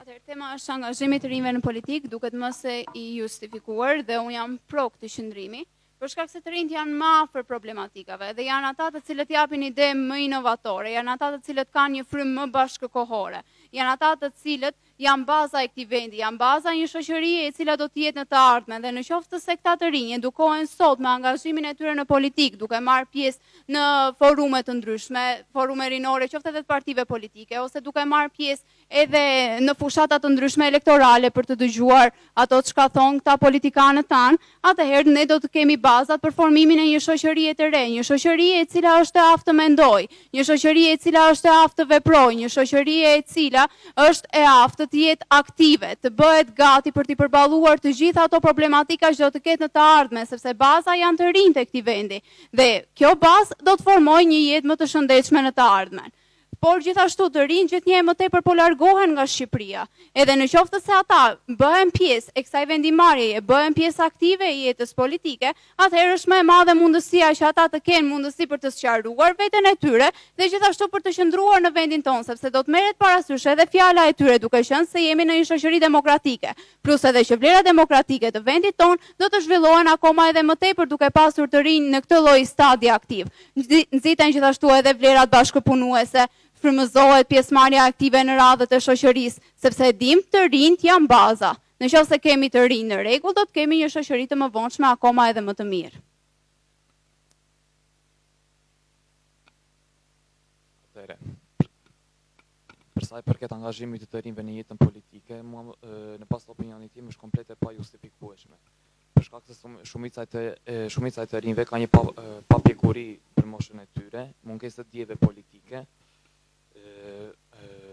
Atëherë tema është angazhimi i të rinjve në politikë duket më se i justifikuar dhe unë jam pro këtij qëndrimi, për shkak se të rinjtë janë më afër problematikave dhe janë ata të cilët japin ide më inovatore, janë ata të cilët kanë një frymë më bashkëkohore, janë ata të cilët Janë baza e këtij vendi, janë baza e një shoqërie e cila do të jetë në të ardhmen dhe në qoftë se këta të rinj edukohen sot me angazhimin e tyre në politikë, duke marrë pjesë në forume të ndryshme, forume rinore, qoftë edhe të partive politike, ose duke marrë pjesë edhe në fushata të ndryshme elektorale për të dëgjuar ato çka thonë këta politikanët tanë, atëherë ne do të kemi bazat për formimin e një shoqërie të re, një shoqërie e cila është e aftë të mendojë, një shoqërie e cila është e aftë të veprojë, një shoqërie e cila është e aftë të jetë aktive, të bëhet gati për t'i përballuar të gjitha ato problematika që do të ketë në të ardhmen, sepse baza janë të rinjtë e këtij vendi dhe kjo bazë do të formojë një jetë më të shëndetshme në të ardhmen. Por gjithashtu të rinjtë gjithnjë e më tepër po largohen nga Shqipëria. Edhe në qoftë se ata bëhen pjesë e kësaj vendimmarrjeje, bëhen pjesë aktive e jetës politike, atëherë është më e madhe mundësia që ata të kenë mundësi për të sqaruar veten e tyre dhe gjithashtu për të qëndruar në vendin tonë, sepse do të merret parasysh edhe fjala e tyre duke qenë se jemi në një shoqëri demokratike, plus edhe që vlerat demokratike të vendit tonë do të zhvillohen akoma edhe më tepër duke pasur të rinj në këtë lloj stadi aktiv. Nxiten gjithashtu edhe vlerat bashkëpunuese, frymëzohet pjesëmarrja aktive në radhët e shoqërisë, sepse e dimë, të rinjtë janë baza. Në qoftë se kemi të rinj në rregull, do të kemi një shoqëri të mëvonshme akoma edhe më të mirë. Atëherë, për sa i përket angazhimit të të rinjve në jetën politike, mua, në bazë të opinionit tim, është komplet e pajustifikueshme. për shkak se shumica e të shumica e të rinjve ka një papjekuri për moshën e tyre, mungesë të dijeve politike,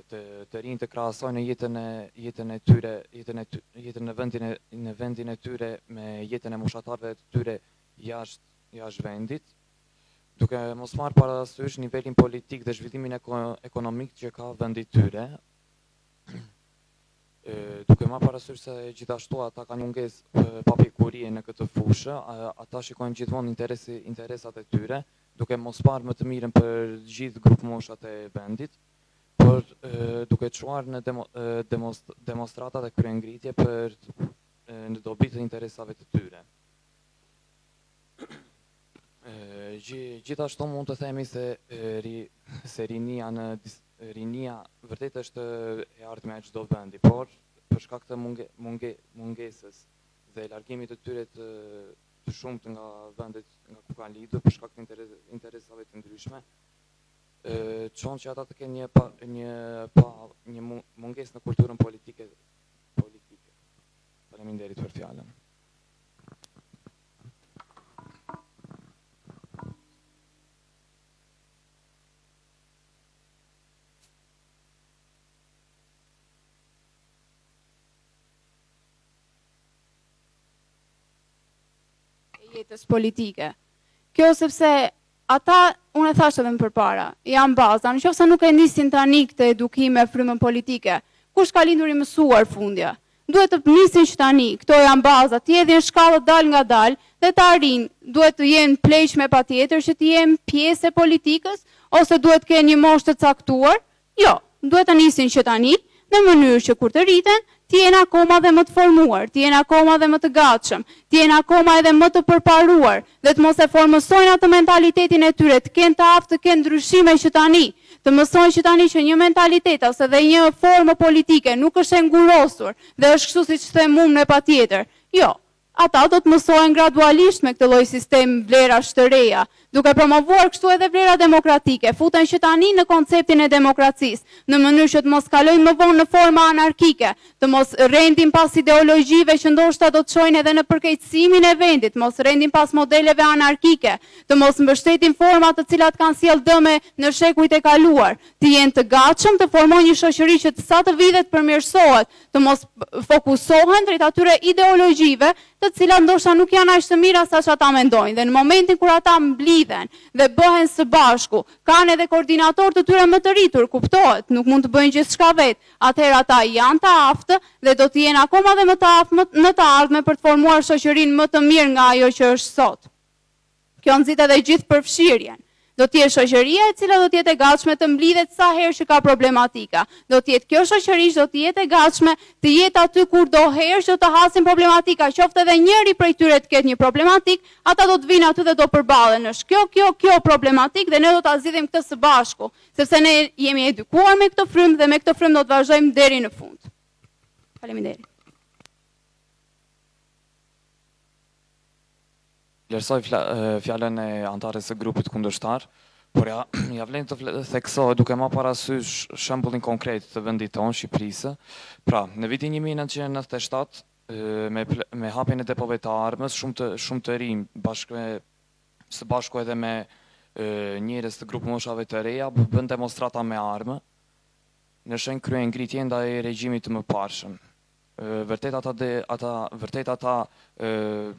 të të rinjtë krahasojnë në jetën e jetën e tyre, jetën e jetën në vendin e në vendin e tyre me jetën e moshatarëve të tyre jashtë jashtë vendit, duke mos marrë parasysh nivelin politik dhe zhvillimin ekonomik që ka vendi i tyre. Duke marrë parasysh se gjithashtu ata kanë mungesë papjekurie në këtë fushë, ata shikojnë gjithmonë interesi, interesat e tyre, duke mos parë më të mirën për gjithë grupmoshat e vendit, por duke çuar në demonstrata dhe kryengritje për në dobi të interesave të tyre. Gjithashtu mund të themi se se rinia në rinia vërtet është e ardhmja e çdo vendi, por për shkak të mungesës dhe largimit të tyre të shumtë nga vendet nga ku kanë lindur për shkak të interesave të ndryshme, çon që ata të kenë një pa, një pa, një mungesë në kulturën politike politike. Faleminderit për fjalën. jetës politike. Kjo sepse Ata, unë e thashë edhe më përpara, janë baza. Në qoftë se nuk e nisin tani këtë edukim me frymën politike, kush ka lindur i mësuar fundja? Duhet të nisin që tani, këto janë baza, të ngjitin shkallët dalë nga dalë dhe të arrijnë, duhet të jenë pleq me patjetër që të jenë pjesë e politikës ose duhet të kenë një moshë të caktuar Jo, duhet të nisin që tani, në mënyrë që kur të rriten, të jenë akoma dhe më të formuar, të jenë akoma dhe më të gatshëm, të jenë akoma edhe më të përparuar dhe të mos e formësojnë atë mentalitetin e tyre, të kenë të aftë të kenë ndryshime që tani, të mësojnë që tani që një mentalitet ose dhe një formë politike nuk është e ngurosur dhe është kështu siç them unë me patjetër. Jo, Ata do të mësohen gradualisht me këtë lloj sistem vlerash të reja. Duke promovuar kështu edhe vlera demokratike, futen që tani në konceptin e demokracisë, në mënyrë që të mos kalojnë më vonë në forma anarkike, të mos rendin pas ideologjive që ndoshta do të çojnë edhe në përkeqësimin e vendit, të mos rendin pas modeleve anarkike, të mos mbështesin forma të cilat kanë sjellë dëme në shekujt e kaluar, të jenë të gatshëm të formojnë një shoqëri që sa vjen dhe përmirësohet, të mos fokusohen drejt atyre ideologjive, të cilat ndoshta nuk janë aq të mira sa ç'ata mendojnë. Dhe në momentin kur ata mblidhen dhe bëhen së bashku, kanë edhe koordinatorë të tyre më të rritur, kuptohet, nuk mund të bëjnë gjithçka vetë, atëherë ata janë të aftë dhe do të jenë akoma dhe më të aftë në të ardhmen për të formuar shoqërinë më të mirë nga ajo që është sot. Kjo nxit edhe gjithëpërfshirjen. Do të jetë shoqëria e cila do të jetë e gatshme të mblidhet sa herë që ka problematika. Do të jetë kjo shoqëri që do të jetë e gatshme të jetë aty kurdo herë që do të hasin problematika, qoftë edhe njëri prej tyre të ketë një problematikë, ata do të vijnë aty dhe do përballen. Është kjo, kjo, kjo problematikë dhe ne do ta zgjidhim këtë së bashku, sepse ne jemi edukuar me këtë frymë dhe me këtë frymë do të vazhdojmë deri në fund. Faleminderit. Vlerësoj fjalën e anëtares së grupit kundërshtar, por ia vlen të theksohet duke marrë parasysh shembullin konkret të vendit tonë, Shqipërisë. Pra, në vitin një mijë e nëntëqind e nëntëdhjetë e shtatë, me hapjen e depove të armës, shumë të rinj, së bashku edhe me njerëz të grupmoshave të reja, bënë demonstrata me armë, në shenjë kryengritje ndaj regjimit të mëparshëm. Vërtet ata dhe ata vërtet ata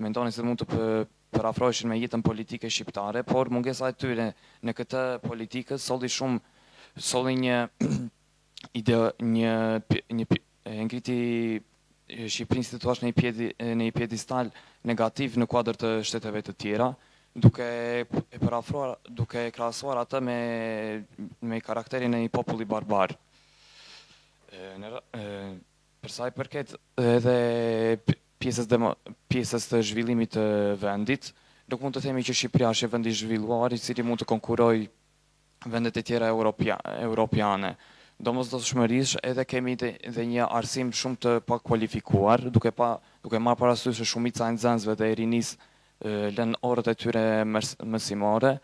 mendonin se mund të përafroheshin me jetën politike shqiptare, por mungesa e tyre në këtë politikë solli shumë solli një ide një një e ngriti Shqipërinë si të thuash në një pjedi në një pjedistal negativ në kuadër të shteteve të tjera, duke e përafruar duke e krahasuar atë me me karakterin e një populli barbar. Për sa i përket edhe pjesës dhe pjesës të zhvillimit të vendit, nuk mund të themi që Shqipëria është vend i zhvilluar i cili mund të konkurrojë vendet e tjera europiane. Domosdoshmërish edhe kemi dhe një arsim shumë të pakualifikuar, duke pa duke marrë parasysh se shumica e nxënësve dhe e rinisë lënë orët e tyre mësimore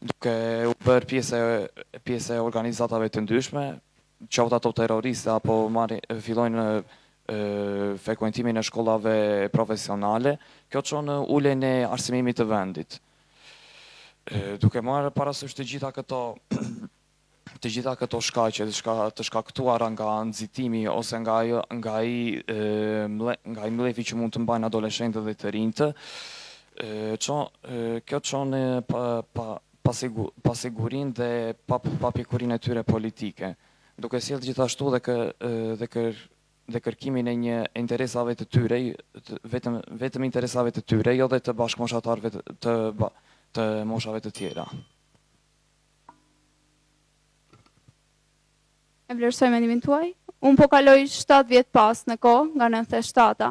duke u bërë pjesë pjesë e organizatave të ndryshme, qoftë ato terroriste apo marrin fillojnë frekuentimin e shkollave profesionale, kjo çon në uljen e arsimimit të vendit. Duke marrë parasysh të gjitha këto të gjitha këto shkaqe të, shka, të shkaktuara nga nxitimi ose nga ajo nga ai mlle, nga ai mllefi që mund të mbajnë adoleshentët dhe të rinjtë, çon kjo çon pa, pa pasigurinë dhe papjekurinë e tyre politike, duke sjellë gjithashtu dhe kërkimin e një interesave të tyre, vetëm interesave të tyre, jo dhe të bashkëmoshatarëve të moshave të tjera. E vlerësoj mendimin tuaj. Unë po kaloj shtatë vjet pas në kohë, nga nëntëdhjetë e shtata.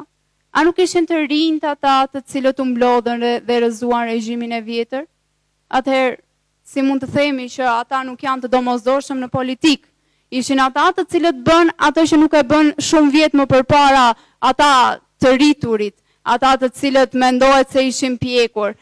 A nuk ishin të rinjtë ata të cilët u mblodhën dhe rrëzuan regjimin e vjetër? atëherë si mund të themi që ata nuk janë të domosdoshëm në politikë? Ishin ata të cilët bënë atë që nuk e bënë shumë vjet më përpara ata të rriturit, ata të cilët mendohet se ishin pjekur,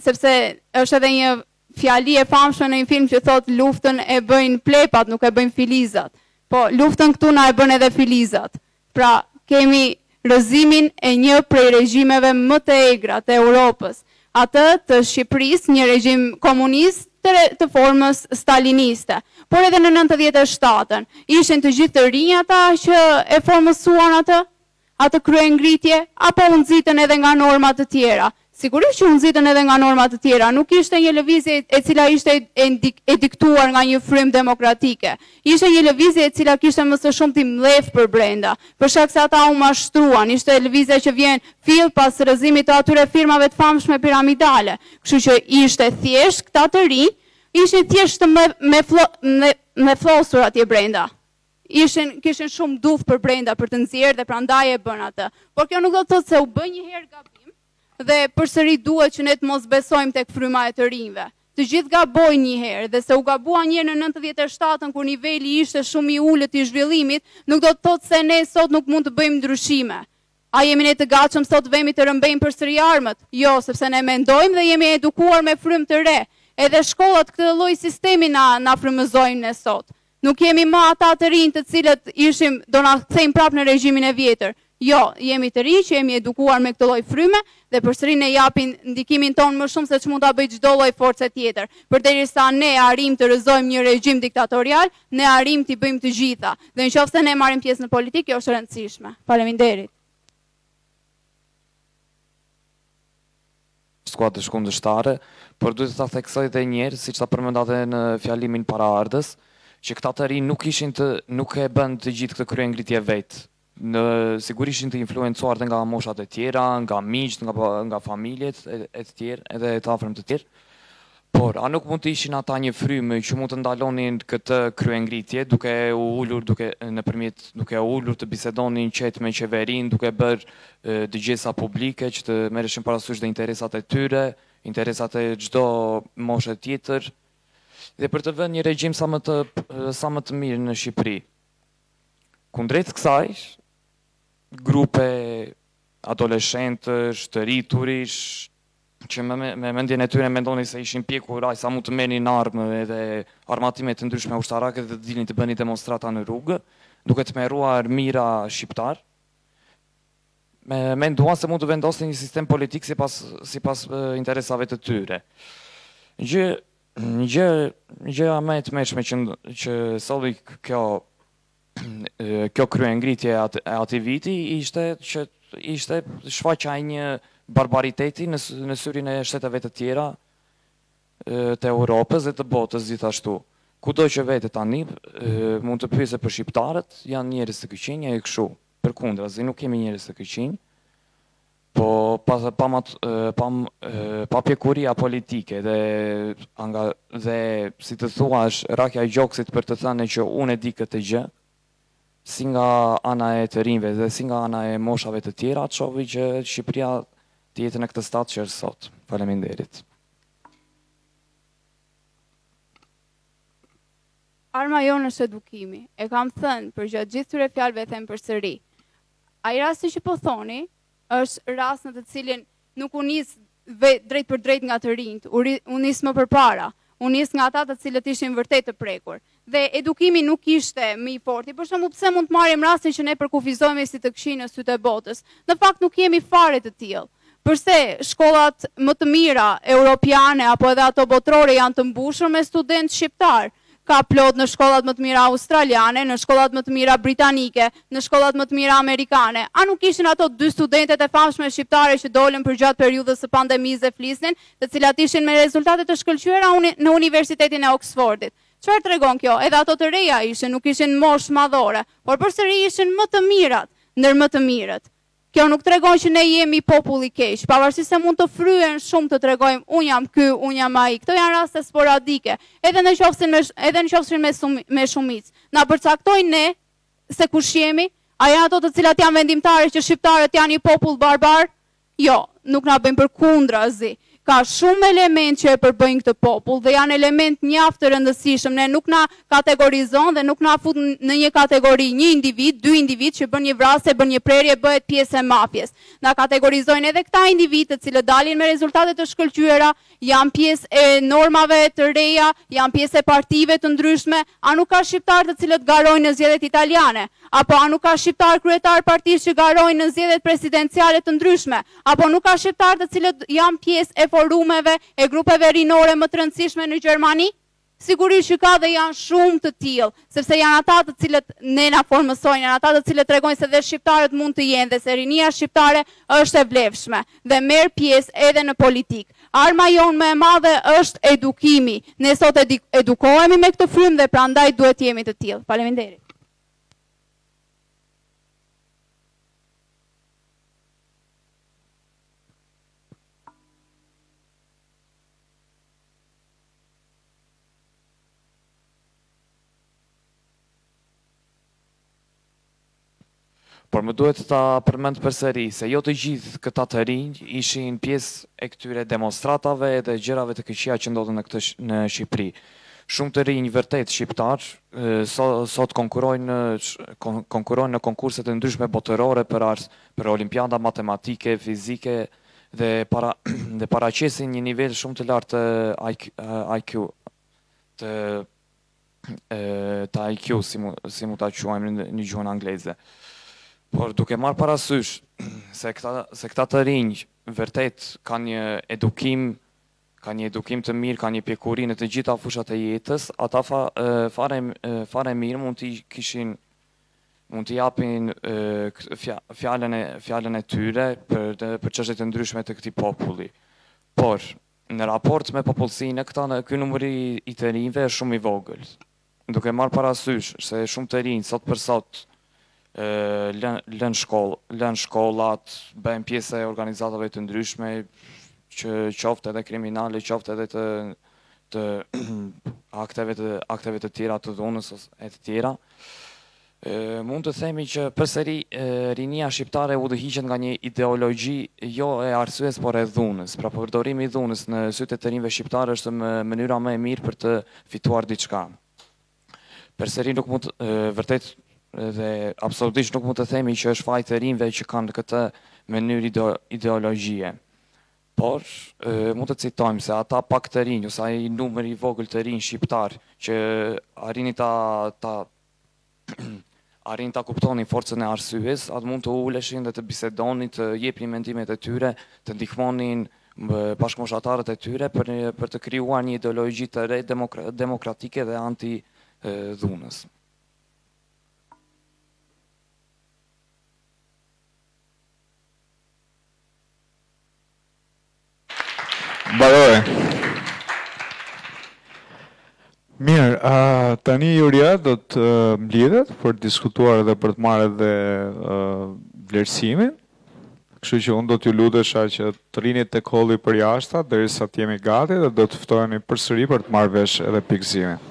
sepse është edhe një fjali e famshme në një film që thotë luftën e bëjnë plepat, nuk e bëjnë filizat. Po, luftën këtu na e bënë edhe filizat. Pra, kemi rrëzimin e një prej regjimeve më të egra të Europës, atë të Shqipërisë, një regjim komunist të formës staliniste. Por edhe në nëntëdhjetë e shtatën, ishin të gjithë të rinj ata që e formësuan atë, atë kryengritje, apo u nxitën edhe nga norma të tjera, Sigurisht që u nxitën edhe nga norma të tjera, nuk ishte një lëvizje e cila ishte e diktuar nga një frymë demokratike. Ishte një lëvizje e cila kishte më së shumti mllef përbrenda, për shkak se ata u mashtruan, ishte lëvizja që vjen fill pas rrëzimit të atyre firmave të famshme piramidale, kështu që ishte thjesht këta të rinj ishin thjesht të mllefosur atje brenda. Ishin, kishin shumë duf përbrenda për të nxjerrë dhe prandaj e bënë atë. Por kjo nuk do të thotë se u bë një herë gabim dhe përsëri duhet që ne të mos besojmë tek fryma e të rinjve. Të gjithë gabojnë një herë dhe se u gabua një herë në nëntëdhjetë e shtatën kur niveli ishte shumë i ulët i zhvillimit, nuk do të thotë se ne sot nuk mund të bëjmë ndryshime. A jemi ne të gatshëm sot vemi të rrëmbejmë përsëri armët? Jo, sepse ne mendojmë dhe jemi edukuar me frymë të re. Edhe shkollat këtë lloj sistemi na na frymëzojnë ne sot. Nuk jemi më ata të rinj të cilët ishim, do na kthejnë prapë në regjimin e vjetër. Jo, jemi të rinj që jemi edukuar me këtë lloj fryme dhe përsëri ne japim ndikimin tonë më shumë seç mund ta bëjë çdo lloj force tjetër. Përderisa ne arrijmë të rrëzojmë një regjim diktatorial, ne arrijmë t'i bëjmë të gjitha. Dhe nëqoftëse ne marrim pjesë në politikë, kjo është e rëndësishme. Faleminderit. skuadrës kundërshtare, por duhet ta theksoj dhe një herë, siç ta përmenda dhe në fjalimin paraardhës, që këta të rinj nuk ishin të nuk e bënë të gjithë këtë kryengritje vetë. Me siguri ishin të influencuar dhe nga moshat e tjera, nga miqtë, nga nga familjet e të tjerë edhe të afërm të tjerë. Por, a nuk mund të ishin ata një frymë që mund të ndalonin këtë kryengritje, duke u ulur, duke, nëpërmjet, duke u ulur të bisedonin qetë me qeverinë, duke bërë dëgjesa publike që të merreshin parasysh dhe interesat e tyre, interesat e çdo moshe tjetër, dhe për të vënë një regjim sa më të, sa më të mirë në Shqipëri. Kundrejt kësaj, grupe adoleshentësh, të riturish, që me me mendjen e tyre mendonin se ishin pjekur aq sa mund të merrnin armë edhe armatime të ndryshme ushtarake dhe të dilnin të bënin demonstrata në rrugë, duke tmerruar mijëra shqiptarë. Me menduan se mund të vendosnin një sistem politik sipas sipas interesave të tyre. Gjë gjë gjëja më e tmerrshme që që solli kjo Kjo kryengritje e atij viti ishte që ishte shfaqja e një barbariteti në syrin e shteteve të tjera të Europës dhe të botës gjithashtu. Kudo që vete tani mund të pyesësh për shqiptarët, janë njerëz të këqinj e kështu. Përkundrazi, nuk jemi njerëz të këqinj. Po papjekuria politike dhe anga dhe si të thuash rrahja e gjoksit për të thënë që unë e di këtë gjë si nga ana e të rinjve dhe si nga ana e moshave të tjera çovi që Shqipëria të jetë në këtë stad që është sot. Faleminderit. Arma jonë është edukimi. E kam thënë, përgjatë gjithë këtyre fjalëve e them përsëri. Ai rasti që po thoni, është rast në të cilin nuk u nis drejtpërdrejt nga të rinjtë, u nis më përpara, u nis nga ata të cilët ishin vërtet të prekur. Dhe edukimi nuk ishte më i forti. Për shembull, pse mund të marrim rastin që ne përkufizohemi si të këqinj në sytë e botës? Në fakt nuk jemi fare të tillë. Përse shkollat më të mira europiane apo edhe ato botërore janë të mbushur me studentë shqiptarë? Ka plot në shkollat më të mira australiane, në shkollat më të mira britanike, në shkollat më të mira amerikane. A nuk ishin ato dy studentet e famshme shqiptare që dolën përgjatë periudhës së pandemisë dhe flisnin, të cilat ishin me rezultate të shkëlqyera në Universitetin e Oksfordit? Çfarë tregon kjo? Edhe ato të reja ishin, nuk ishin moshë madhore, por përsëri ishin më të mirat ndër më të mirët. Kjo nuk tregon që ne jemi popull i keq. Pavarësisht se mund të fryhen shumë të tregojmë unë jam ky, unë jam ai, këto janë raste sporadike, edhe në qofshin me edhe në qofshin me me shumicë. Na përcaktojnë ne se kush jemi? A janë ato të cilat janë vendimtare që shqiptarët janë një popull barbar? Jo, nuk na bëjnë përkundrazi. Ka shumë elementë që e përbëjnë këtë popull dhe janë elementë mjaft të rëndësishëm. Ne nuk na kategorizon dhe nuk na fut në një kategori një individ, dy individë që bën një vrasje, bën një prerje, bëhet pjesë e mafies. Na kategorizojnë edhe këta individë të cilët dalin me rezultate të shkëlqyera, janë pjesë e normave të reja, janë pjesë e partive të ndryshme. A nuk ka shqiptarë të cilët garojnë në zgjedhjet italiane? Apo a nuk ka shqiptarë kryetarë partish që garojnë në zgjedhjet presidenciale të ndryshme? Apo nuk ka shqiptarë të cilët janë pjesë e forumeve e grupeve rinore më të rëndësishme në Gjermani? Sigurisht që ka dhe janë shumë të tillë, sepse janë ata të cilët ne na formësojnë, janë ata të cilët tregojnë se dhe shqiptarët mund të jenë dhe se rinia shqiptare është e vlefshme dhe merr pjesë edhe në politikë. Arma jonë më e madhe është edukimi. Ne sot edukohemi me këtë frymë dhe prandaj duhet të jemi të tillë. Faleminderit. Por më duhet ta përmend përsëri se jo të gjithë këta të rinj ishin pjesë e këtyre demonstratave dhe gjërave të këqija që ndodhën në këtë në Shqipëri. Shumë të rinj vërtet shqiptar sot konkurojnë në konkurojnë në konkurse të ndryshme botërore për art, për olimpiada matematike, fizike dhe para dhe paraqesin një nivel shumë të lartë të IQ të të IQ si mund si mund ta quajmë në në gjuhën angleze. Por duke marrë parasysh se këta se këta të rinj vërtet kanë një edukim Ka një edukim të mirë, ka një pjekuri në të gjitha fushat e jetës, ata fare fare mirë mund t'i kishin mund t'i japin fjalën e fjalën e tyre për për çështje të ndryshme të këtij populli. Por në raport me popullsinë këta ky numër i të rinjve është shumë i vogël. Duke marrë parasysh se shumë të rinj sot për sot lënë shkollë, lënë shkollat, bëhen pjesë e organizatave të ndryshme, që qoftë edhe kriminale, qoftë edhe të të akteve të akteve të tjera të dhunës ose të tjera. Mund të themi që përsëri rinia shqiptare udhëhiqet nga një ideologji jo e arsyes por e dhunës. Pra përdorimi i dhunës në sytë e të rinjve shqiptarë është mënyra më e mirë për të fituar diçka. Përsëri nuk mund vërtet dhe absolutisht nuk mund të themi që është faj të rinjve që kanë këtë mënyrë ideologjie. Por mund të citojmë se ata pak të rinj ose ai numër i vogël të rinj shqiptar që arrini ta ta arrinin ta kuptonin forcën e arsyes, ata mund të uleshin dhe të bisedonin, të jepnin mendimet e tyre, të ndihmonin bashkëmoshatarët e tyre për, për të krijuar një ideologji të re demokratike dhe anti dhunës. Mbaroi. Mirë, tani juria do të mblidhet për të diskutuar dhe për të marrë edhe vlerësimin. Kështu që unë do t'ju lutesha që të rrini tek holli përjashta derisa të jemi gati dhe do të ftoheni përsëri për të marrë vesh edhe pikëzimin.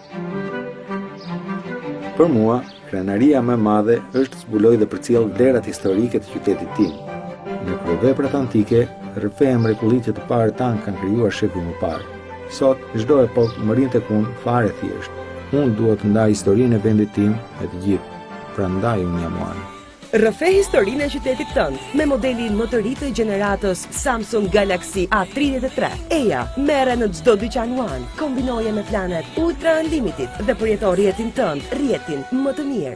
Për mua, krenaria më e madhe është të zbuloj dhe përcjell vlerat historike të qytetit tim. Në kryeveprat antike, rrëfehen mrekullitë që të parët tanë kanë krijuar shekuj më parë. Sot, çdo epokë mbërrin tek unë fare thjesht. Unë dua të ndaj historinë e vendit tim me të gjithë. Prandaj unë jam One. Rrëfe historinë e qytetit tënd me modelin më të ri të gjeneratës Samsung Galaxy A33. Eja, merre në çdo dyqan One, kombinoje me planet Ultra Unlimited dhe përjeto rrjetin tënd, rrjetin më të mirë.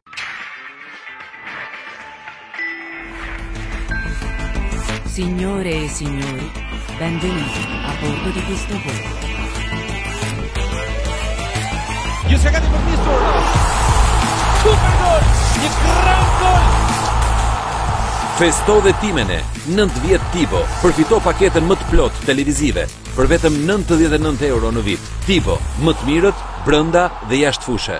Signore e signori, benvenuti a bordo di questo volo. Gli sfigati per Misto! Super gol! Një gran gol! Festo dhe ti me ne, 9 vjet Tibo, përfito paketën më të plotë televizive për vetëm 99 euro në vit. Tibo, më të mirët, brenda dhe jashtë fushe.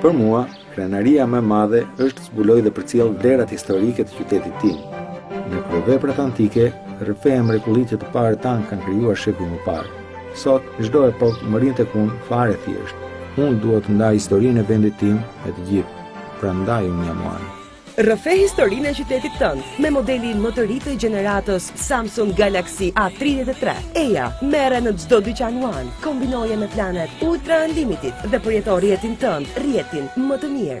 Për mua, krenaria më e madhe është të zbuloj dhe përcjell vlerat historike të qytetit tim. Në kryeveprat antike, rrëfehen mrekullitë që të parët tanë kanë krijuar shekuj më parë. Sot, çdo epokë mbërrin tek unë fare thjesht. Unë dua të ndaj historinë e vendit tim me të gjithë. Prandaj unë jam One. Rrëfe historinë e qytetit tënd me modelin më të ri të gjeneratës Samsung Galaxy A33. Eja, merre në çdo dyqan One, kombinoje me planet Ultra Unlimited dhe përjeto rrjetin tënd, rrjetin më të mirë.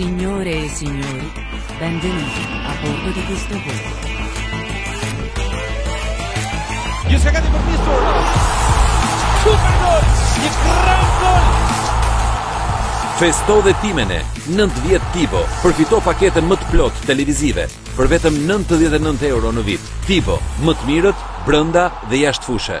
Signore e signori, benvenuti a bordo di questo volo. Gli scagati per Pistor! Super gol! Një gran gol! Festo edhe ti me ne, 9 vjet Tibo, përfito paketën më të plotë televizive për vetëm 99 euro në vit. Tibo, më të mirët, brenda dhe jashtë fushe.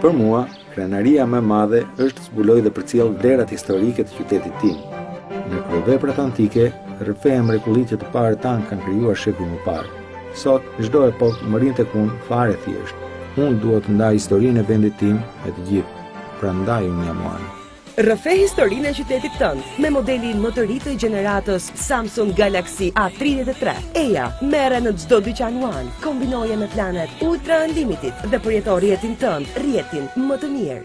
Për mua, krenaria më e madhe është të zbuloj dhe përcjell vlerat historike të qytetit tim. Në kryeveprat antike, rrëfej mrekullitë që të parët tanë kanë krijuar shekuj më parë. Sot, çdo epokë mbërrin tek unë fare thjesht. Unë dua të ndaj historinë e vendit tim me të gjithë. Prandaj unë jam One. Rrëfe historinë e qytetit tënd me modelin më të ri të gjeneratës Samsung Galaxy A33. Eja, merre në çdo dyqan One, kombinoje me planet Ultra Unlimited dhe përjeto rrjetin tënd, rrjetin më të mirë.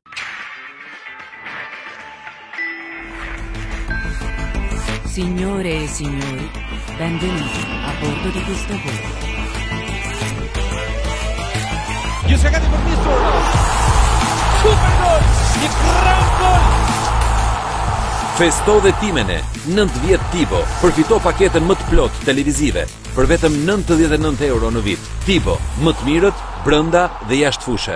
Signore e signori, benvenuti a bordo di questo volo. Gli scagati per Nistro! Super gol! Një gran gol! Festo edhe ti me ne, 9 vjet Tibo, përfito paketën më të plotë televizive, për vetëm 99 euro në vit. Tibo, më të mirët, brenda dhe jashtë fushe.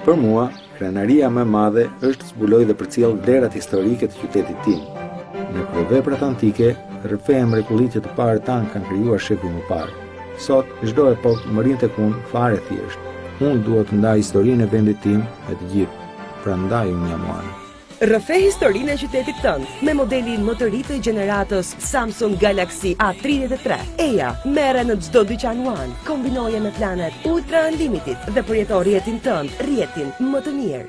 Për mua, krenaria më e madhe është të zbuloj dhe përcjell vlerat historike të qytetit tim. Në kryeveprat antike, rrëfej mrekullitë që të parët tanë kanë krijuar shekuj më parë. Sot, çdo epokë mbërrin tek unë fare thjesht. Unë dua të ndaj historinë e vendit tim me të gjithë. Prandaj unë jam Rrëfe historinë e qytetit tënd me modelin më të ri të gjeneratës Samsung Galaxy A33. Eja, merre në çdo dyqan One. Kombinoje me planet Ultra Unlimited dhe përjeto rrjetin tënd, rrjetin më të mirë.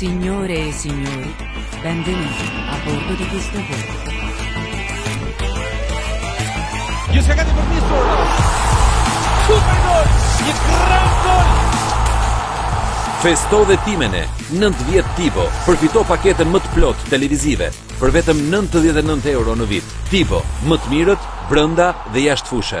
Signore e signori, benvenuti a bordo di questo volo. Gli scagati per Nistor! Super gol! Një gran gol! Festo dhe ti me ne, 9 vjet Tibo, përfito paketën më të plotë televizive, për vetëm 99 euro në vit. Tibo, më të mirët, brenda dhe jashtë fushe.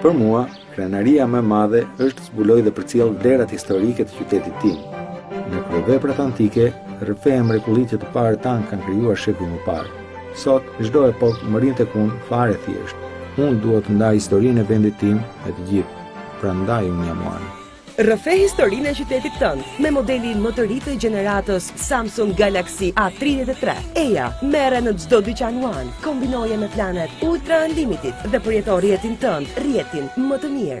Për mua, krenaria më e madhe është të zbuloj dhe përcjell vlerat historike të qytetit tim. Në kryeveprat antike, rrëfehen mrekullitë që të parët tanë kanë krijuar shekuj më parë. Sot, çdo epokë mbërrin tek unë fare thjesht. Unë dua të ndaj historinë e vendit tim me të gjithë. Prandaj unë jam One. Rrëfe historinë e qytetit tënd me modelin më të ri të gjeneratës Samsung Galaxy A33. Eja, merre në çdo dyqan One, kombinoje me planet Ultra Unlimited dhe përjeto rrjetin tënd, rrjetin më të mirë.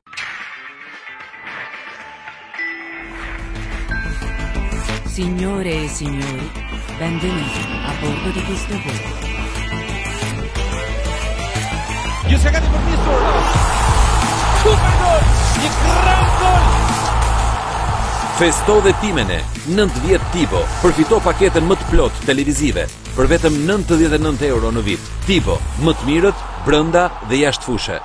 Signore e signori, benvenuti a bordo di questo volo. Gli scagati per Nistor! Super gol! Një gran gol! Festo dhe ti me ne, 9 vjet Tibo, përfito paketën më të plotë televizive për vetëm 99 euro në vit. Tibo, më të mirët, brenda dhe jashtë fushe.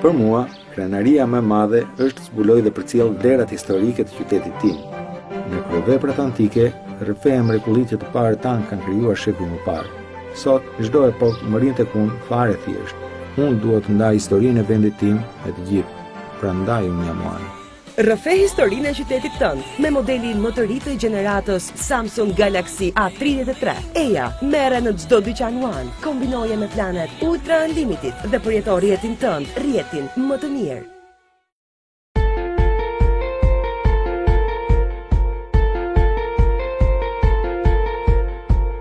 Për mua, krenaria më e madhe është të zbuloj dhe përcjell vlerat historike të qytetit tim. Në kryeveprat antike, rrëfehen mrekullitë që të parët tanë kanë krijuar shekuj më parë. Sot, çdo epokë mbërrin tek unë fare thjesht. Unë dua të ndaj historinë e vendit tim me të gjithë. Prandaj unë jam One. Rrëfe historinë e qytetit tënd me modelin më të ri të gjeneratës Samsung Galaxy A33. Eja, merre në çdo dyqan One. Kombinoje me planet Ultra Unlimited dhe përjeto rrjetin tënd, rrjetin më të mirë.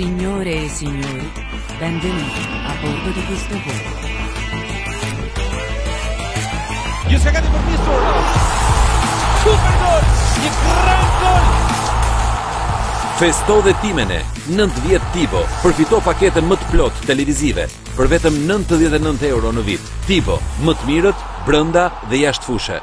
Signore e signori, benvenuti a bordo di questo volo. Gli scagati per Pistol! Super gol! Një gran gol! Festo dhe ti me ne, 9 vjet Tibo, përfito paketën më të plotë televizive, për vetëm 99 euro në vit. Tibo, më të mirët, brenda dhe jashtë fushe.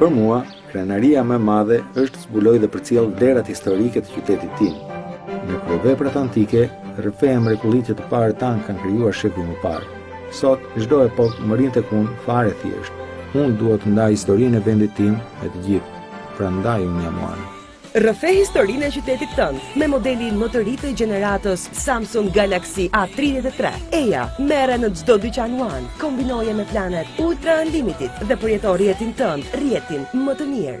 Për mua, krenaria më e madhe është të zbuloj dhe përcjell vlerat historike të qytetit tim. Në kryeveprat antike, rrëfej mrekullitë që të parët tanë kanë krijuar shekuj më parë. Sot, çdo epokë mbërrin tek unë fare thjesht. Unë dua të ndaj historinë e vendit tim me të gjithë, prandaj unë jam One. Rrëfe historinë e qytetit tënd me modelin më të ri të gjeneratës Samsung Galaxy A33. Eja, merre në çdo dyqan One. Kombinoje me planet Ultra Unlimited dhe përjeto rrjetin tënd, rrjetin më të mirë.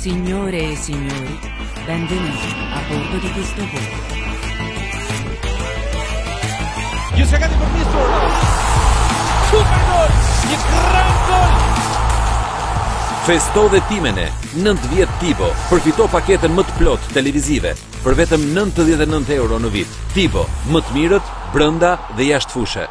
Signore e signori, benvenuti a bordo di questo volo. Gli sfigati per Misto! Super gol! Një gran gol! Festo dhe ti me ne, 9 vjet Tibo, përfito paketën më të plotë televizive, për vetëm 99 euro në vit. Tibo, më të mirët, brenda dhe jashtë fushe.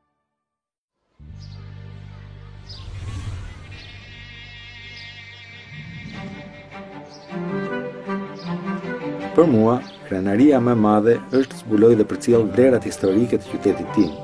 Për mua, krenaria më e madhe është të zbuloj dhe përcjell vlerat historike të qytetit tim.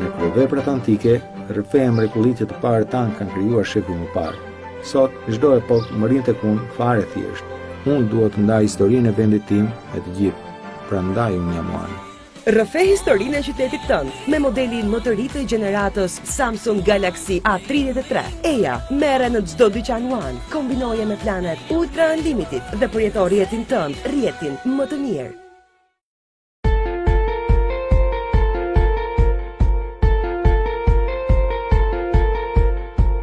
Në kryeveprat antike, rrëfej mrekullitë që të parët tanë kanë krijuar shekuj më parë. Sot, çdo epokë mbërrin tek unë fare thjesht. Unë dua të ndaj historinë e vendit tim me të gjithë. Prandaj unë jam One. Rrëfe historinë e qytetit tënd me modelin më të ri të gjeneratës Samsung Galaxy A33. Eja, merre në çdo dyqan One, kombinoje me planet Ultra Unlimited dhe përjeto rrjetin tënd, rrjetin më të mirë.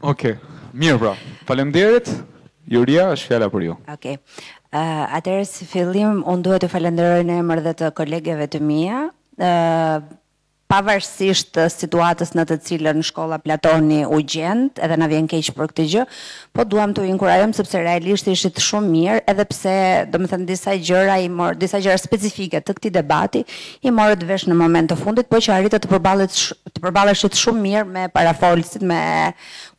Ok, mirë pra. Faleminderit. Juria, është fjala për ju. Ok. Uh, Atëherë si fillim unë duhet t'ju falenderoj në emër dhe të kolegeve të mia, ë uh, pavarësisht situatës në të cilën shkolla Platoni u gjend, edhe na vjen keq për këtë gjë, po duam t'ju inkurajojmë sepse realisht ishit shumë mirë, edhe pse, domethënë disa gjëra i mor, disa gjëra specifike të këtij debati I morët vesh në moment të fundit, por që arritët të përballesh, të përballeshit shumë mirë me parafolësit, me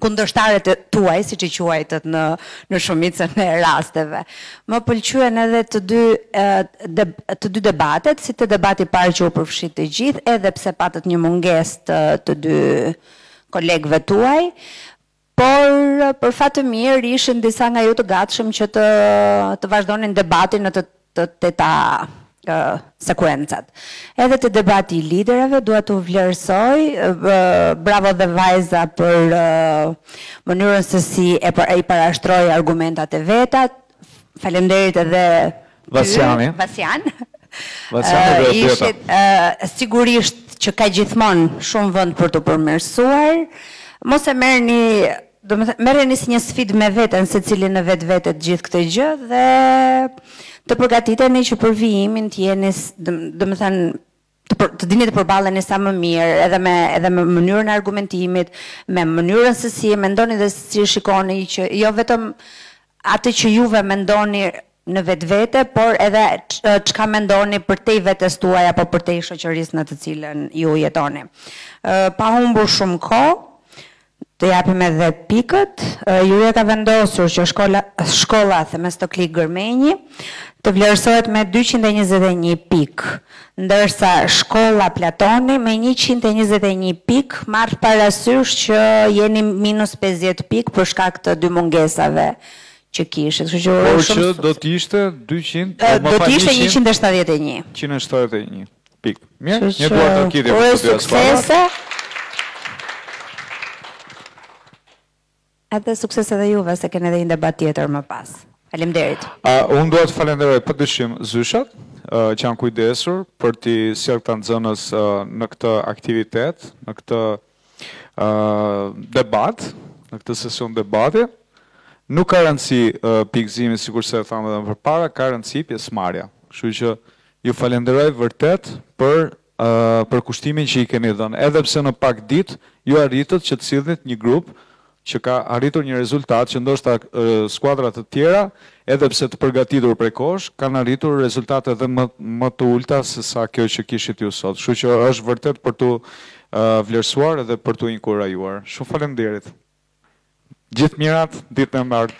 kundërshtarët e tuaj, siç i quajtët në në shumicën e rasteve. Më pëlqyen edhe të dy të dy debatet, si te debati i parë që u përfshitë të gjithë, edhe pse patët një mungesë të të dy kolegëve tuaj. Por, për fat të mirë, ishin disa nga ju të gatshëm që të të vazhdonin debatin në të të tetë sekuencat. Edhe te debati i lidereve dua t'ju vlerësoj, bravo dhe vajza për mënyrën se si i parashtroi argumentat e veta, Faleminderit edhe Vasjani. Vasjan. Vasjan edhe Odeta. Ishit uh, sigurisht që ka gjithmonë shumë vend për t'u përmirësuar. Mos e merrni domethënë, merreni si një sfidë me veten, secili në vetvete të gjithë këtë gjë, dhe të përgatiteni që për vijimin të jeni, domethënë, të dini të përballeni sa më mirë edhe me edhe me mënyrën e argumentimit, me mënyrën se si e mendoni dhe se si e shikoni që jo vetëm atë që juve mendoni në vetvete, por edhe çka mendoni përtej vetes tuaj apo përtej shoqërisë në të cilën ju jetoni. Pa humbur shumë kohë, Të japim edhe pikët, juria ka vendosur që shkolla shkolla Themistokli Gërmenji të vlerësohet me dyqind e njëzet e një pikë, ndërsa shkolla Platoni me njëqind e njëzet e një pikë, marrë parasysh që jeni minus pesëdhjetë pikë për shkak të dy mungesave që kishit, kështu që uroj shumë sukses. Por që do të ishte dyqind, më fal njëqind, do të ishte njëqind e shtatëdhjetë e një. Njëqind e shtatëdhjetë e një. Pikë. Mirë, një duartrokitje për të dyja skuadrat. Edhe suksese dhe juve se keni edhe një debat tjetër më pas. Faleminderit. Unë dua të falenderoj pa dyshim zyshat që janë kujdesur për të sjellë këta nxënës në këtë aktivitet, në këtë debat, në këtë sesion debati. Nuk ka rëndësi pikëzimi sikurse e thamë edhe më përpara, ka rëndësi pjesëmarrja. Kështu që Ju falenderoj vërtet për përkushtimin që i keni dhënë. Edhe pse në pak ditë ju arritët që të sillnit një grup që ka arritur një rezultat që ndoshta skuadra të tjera, edhe pse të përgatitur prej kohësh, kanë arritur rezultate edhe më më të ulëta se sa kjo që kishit ju sot. Kështu që është vërtet për t'u vlerësuar edhe për t'u inkurajuar. Shumë faleminderit. Gjithë mirat, ditën e mbarë.